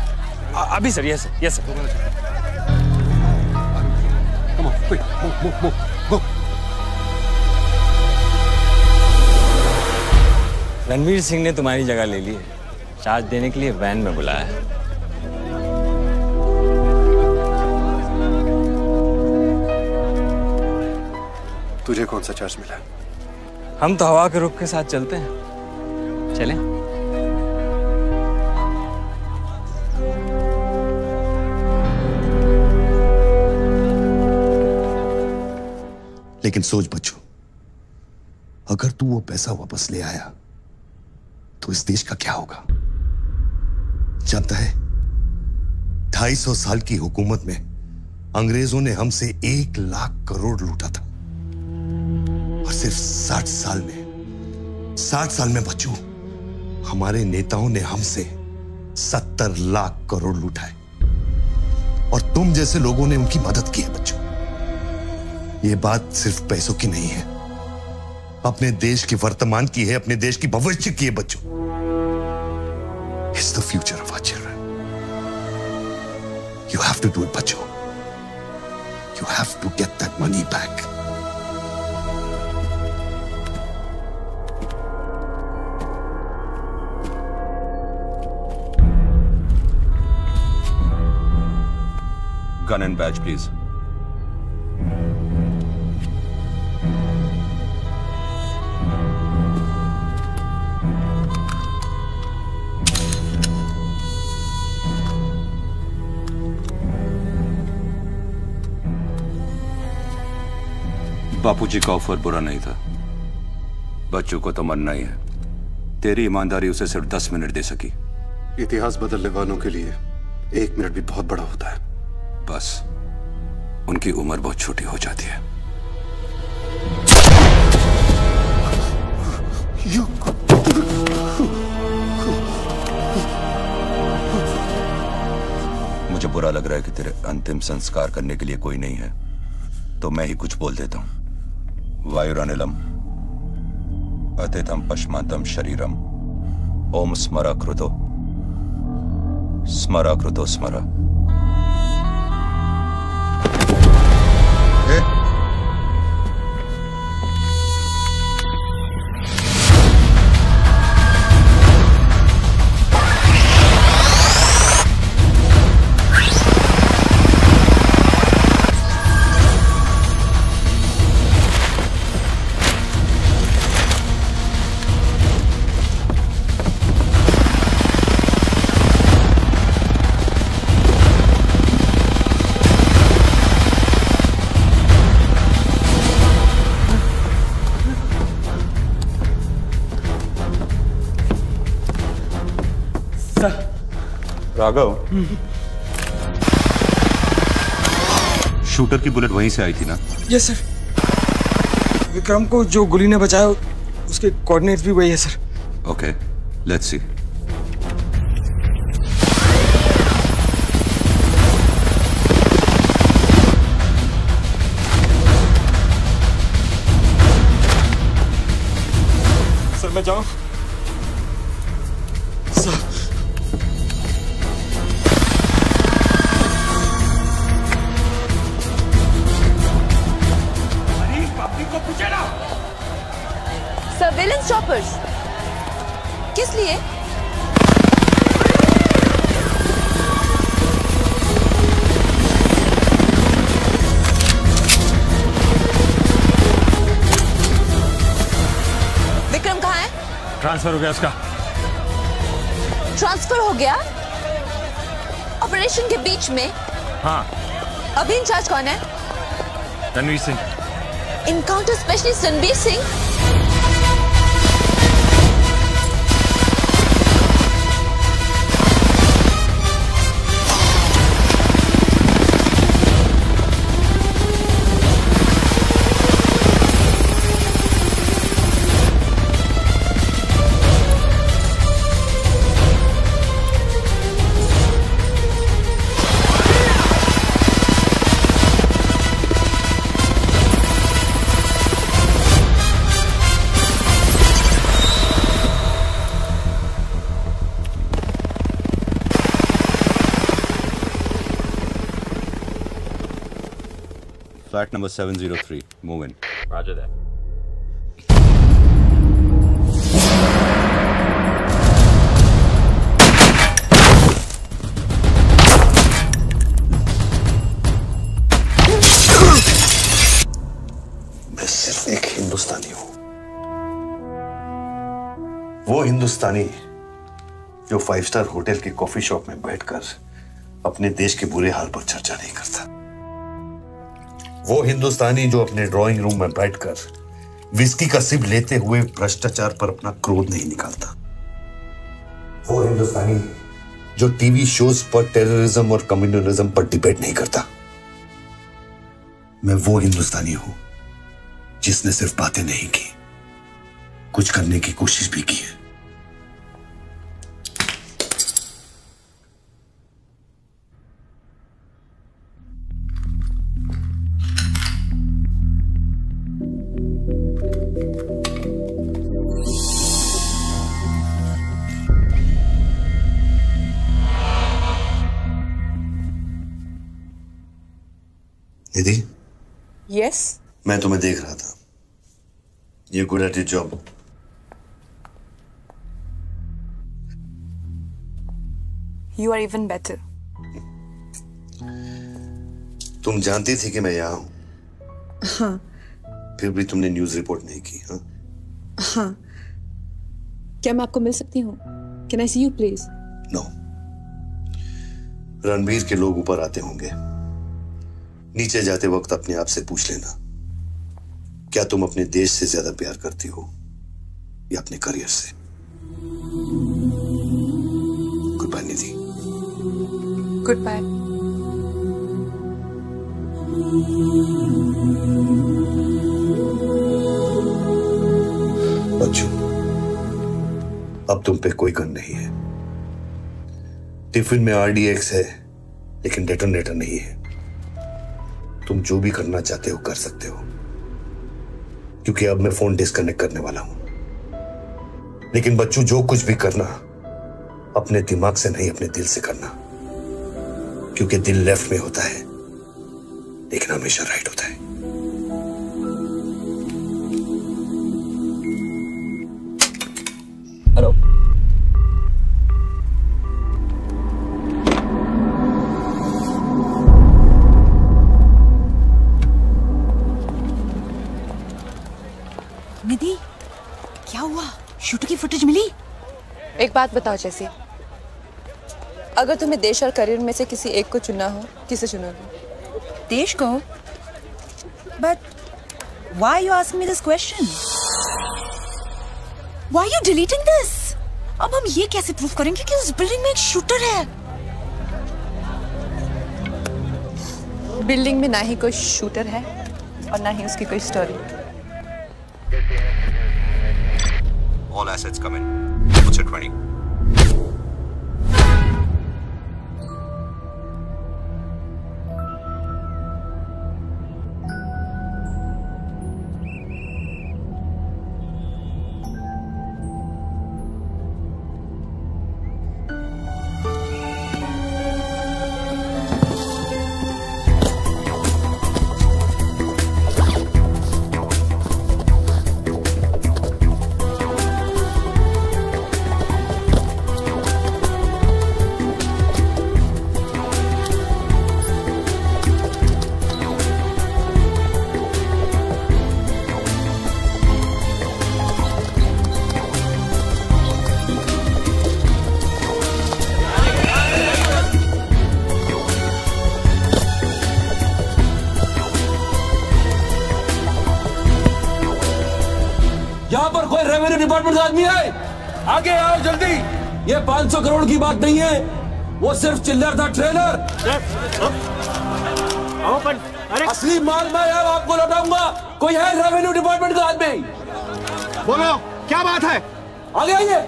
अभी sir yes yes sir Come on, quick, move, move, move, go. Ranveer Singh ने तुम्हारी जगह ले ली है। चार्ज देने के लिए वैन में बुलाया है। तुझे कौन सा चार्ज मिला? हम तो हवा के रुख के साथ चलते हैं। चलें। लेकिन सोच बच्चों अगर तू वो पैसा वापस ले आया तो इस देश का क्या होगा? जानता है, ढाई सौ साल की हुकूमत में अंग्रेज़ों ने हमसे एक लाख करोड़ लूटा था। और सिर्फ़ साठ साल में, साठ साल में बच्चों हमारे नेताओं ने हमसे सत्तर लाख करोड़ लूटा है। और तुम जैसे लोगों ने उनकी मदद की है, बच्चों। ये बात सिर्फ़ पैसों की नहीं है। अपने देश के वर्तमान की है अपने देश की भविष्य की है बच्चों। It's the future of our children you have to do it बच्चों। You have to get that money back Gun and badge, please. Bapuji का ऑफ़र बुरा नहीं था। बच्चों को तो मरना ही है। तेरी ईमानदारी उसे सिर्फ़ दस मिनट दे सकी। इतिहास बदलने वालों के लिए एक मिनट भी बहुत बड़ा होता है। बस उनकी उम्र बहुत छोटी हो जाती है। मुझे बुरा लग रहा है कि तेरे अंतिम संस्कार करने के लिए कोई नहीं है तो मैं ही कुछ बोल देता हूँ। वायुरानिलम अतिथम पश्मातम शरीरम। ओम स्मरा कृतो स्मरा कृतो स्मरा। राघव शूटर की बुलेट वहीं से आई थी ना? यस सर विक्रम को जो गोली ने बचाया उसके कोऑर्डिनेट्स भी वही है sir okay let's see sir मैं जाऊँ? ट्रांसफ़र हो गया उसका। ट्रांसफ़र हो गया? ऑपरेशन के बीच में? हाँ। अभी इंचार्ज कौन है? Ranveer Singh. Encounter specialist Ranveer Singh? Flat number 703 move in Roger that. मैं सिर्फ़ एक हिंदुस्तानी हूँ। वो हिंदुस्तानी जो फाइव स्टार होटल के कॉफ़ी शॉप में बैठकर अपने देश के बुरे हाल पर चर्चा नहीं करता। वो हिंदुस्तानी जो अपने ड्राइंग रूम में बैठकर विस्की का सिप लेते हुए भ्रष्टाचार पर अपना क्रोध नहीं निकालता। वो हिंदुस्तानी जो टीवी शोज़ पर टेररिज्म और कम्युनलिज्म पर डिबेट नहीं करता। मैं वो हिंदुस्तानी हूँ जिसने सिर्फ़ बातें नहीं की, कुछ करने की कोशिश भी की है। निधि यस मैं तुम्हें देख रहा था। ये good at job you are even better तुम जानती थी कि मैं यहाँ हूँ। हाँ। फिर भी तुमने न्यूज़ रिपोर्ट नहीं की हाँ? हाँ। क्या मैं आपको मिल सकती हूँ? Can I see you please no Ranbir के लोग ऊपर आते होंगे। नीचे जाते वक्त अपने आप से पूछ लेना क्या तुम अपने देश से ज़्यादा प्यार करती हो या अपने करियर से? Good bye Nidhi. Good bye बच्चू अब तुम पे कोई गन नहीं है। टिफ़िन में आरडीएक्स है लेकिन डेटोनेटर नहीं है। तुम जो भी करना चाहते हो, कर सकते हो। क्योंकि अब मैं फ़ोन डिस्कनेक्ट करने वाला हूँ। लेकिन बच्चों, जो कुछ भी करना, अपने दिमाग से नहीं, अपने दिल से करना। क्योंकि दिल लेफ़्ट में होता है लेकिन हमेशा राइट होता है। बात बताओ जैसी। अगर तुम्हें देश और करियर में से किसी एक को चुनना हो किसे चुनोगे? देश को? But why you ask me this question why you deleting this अब हम ये कैसे प्रूव करेंगे कि उस बिल्डिंग में एक शूटर है? बिल्डिंग में ना ही कोई शूटर है और ना ही उसकी कोई story All assets come in. What's your 20? ये 500 करोड़ की बात नहीं है। वो सिर्फ़ चिल्लर था ट्रेलर। असली माल मैं अब आपको लौटाऊँगा। कोई है रेवेन्यू डिपार्टमेंट का आदमी बोलो क्या बात है? आगे आइए।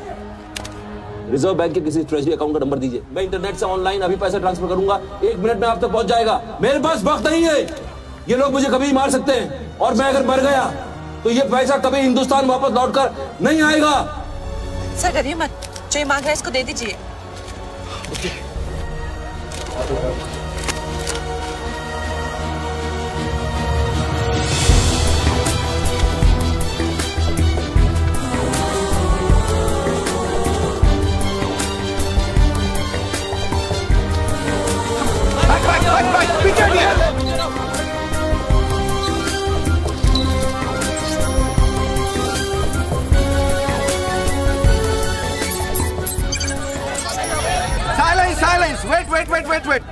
रिज़र्व बैंक के किसी ट्रेजरी अकाउंट का नंबर दीजिए। मैं इंटरनेट से ऑनलाइन अभी पैसा ट्रांसफ़र करूँगा। एक मिनट में आप तक पहुँच जाएगा। मेरे पास वक्त नहीं है। ये लोग मुझे कभी मार सकते हैं। और मैं अगर मर गया तो ये पैसा कभी हिंदुस्तान वापस लौटकर नहीं आएगा। सर डरिए मत। जो ये मांग रहा है इसको दे दीजिए wait wait wait wait wait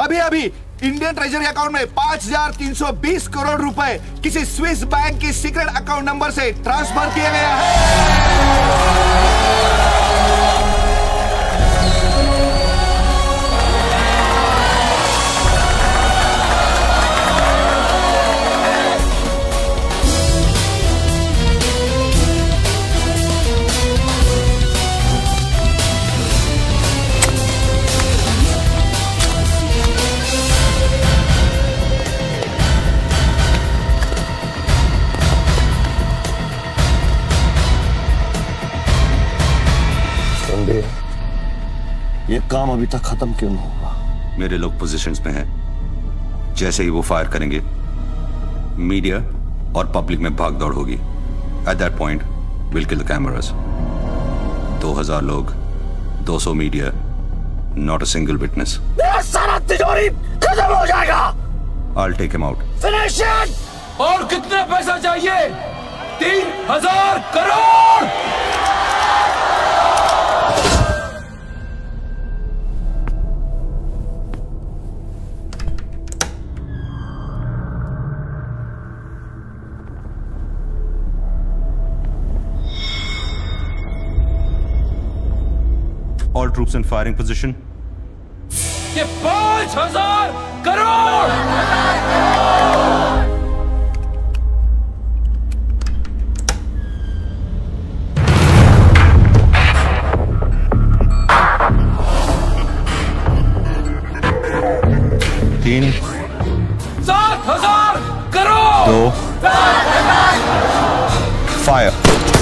अभी अभी इंडियन ट्रेजरी अकाउंट में 5,320 करोड़ रुपए किसी स्विस बैंक की सीक्रेट अकाउंट नंबर से ट्रांसफ़र किया गया है। काम अभी तक खत्म क्यों नहीं हुआ मेरे लोग पोजीशंस में हैं। जैसे ही वो फायर करेंगे मीडिया और पब्लिक में भाग दौड़ होगी। At that point will kill the cameras दो हज़ार लोग 200 media not a single witness मेरा सारा तिजोरी खत्म हो जाएगा। I take him out finish it और कितना पैसा चाहिए? तीन हज़ार crore! All troops in firing position ये पाँच हज़ार करोड़! तीन सात हज़ार करोड़! दो fire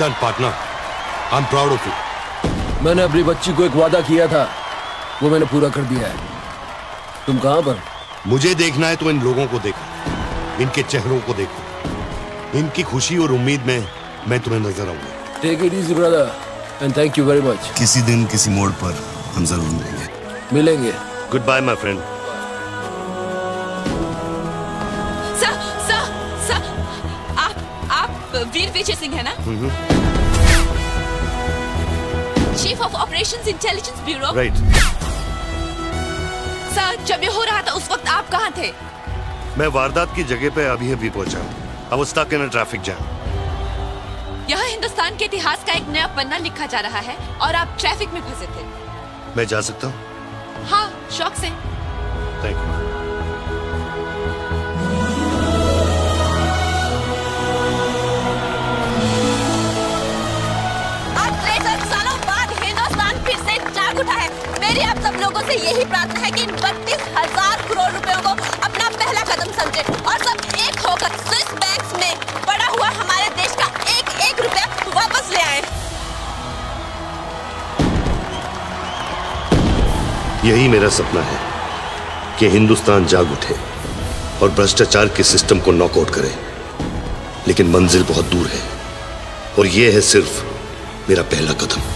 partner I am proud of you मैंने अपनी बच्ची को एक वादा किया था। वो मैंने पूरा कर दिया है। तुम कहाँ पर? मुझे देखना है तो इन लोगों को देखो इनके चेहरों को देखो इनकी खुशी और उम्मीद में मैं तुम्हें नज़र आऊँगा। Take it easy brother and thank you very much किसी दिन किसी मोड़ पर हम ज़रूर मिलेंगे। मिलेंगे। Goodbye my friend sir sir sir आप आप वीर विजय सिंह है ना? Operations intelligence bureau right sir जब ये हो रहा था उस वक्त आप कहाँ थे? मैं वारदात की जगह पे अभी अभी पहुँचा I was stuck in traffic jam यहाँ हिंदुस्तान के इतिहास का एक नया पन्ना लिखा जा रहा है और आप ट्रैफ़िक में फंसे थे। मैं जा सकता हूँ? से यही प्रार्थना है कि इन बत्तीस हज़ार करोड़ रुपयों को अपना पहला कदम समझे और सब एक होकर स्विस बैंक्स में पड़ा हुआ हमारे देश का एक एक रुपया वापस ले आए। यही मेरा सपना है कि हिंदुस्तान जाग उठे और भ्रष्टाचार के सिस्टम को नॉकआउट करे। लेकिन मंजिल बहुत दूर है और यह है सिर्फ़ मेरा पहला कदम।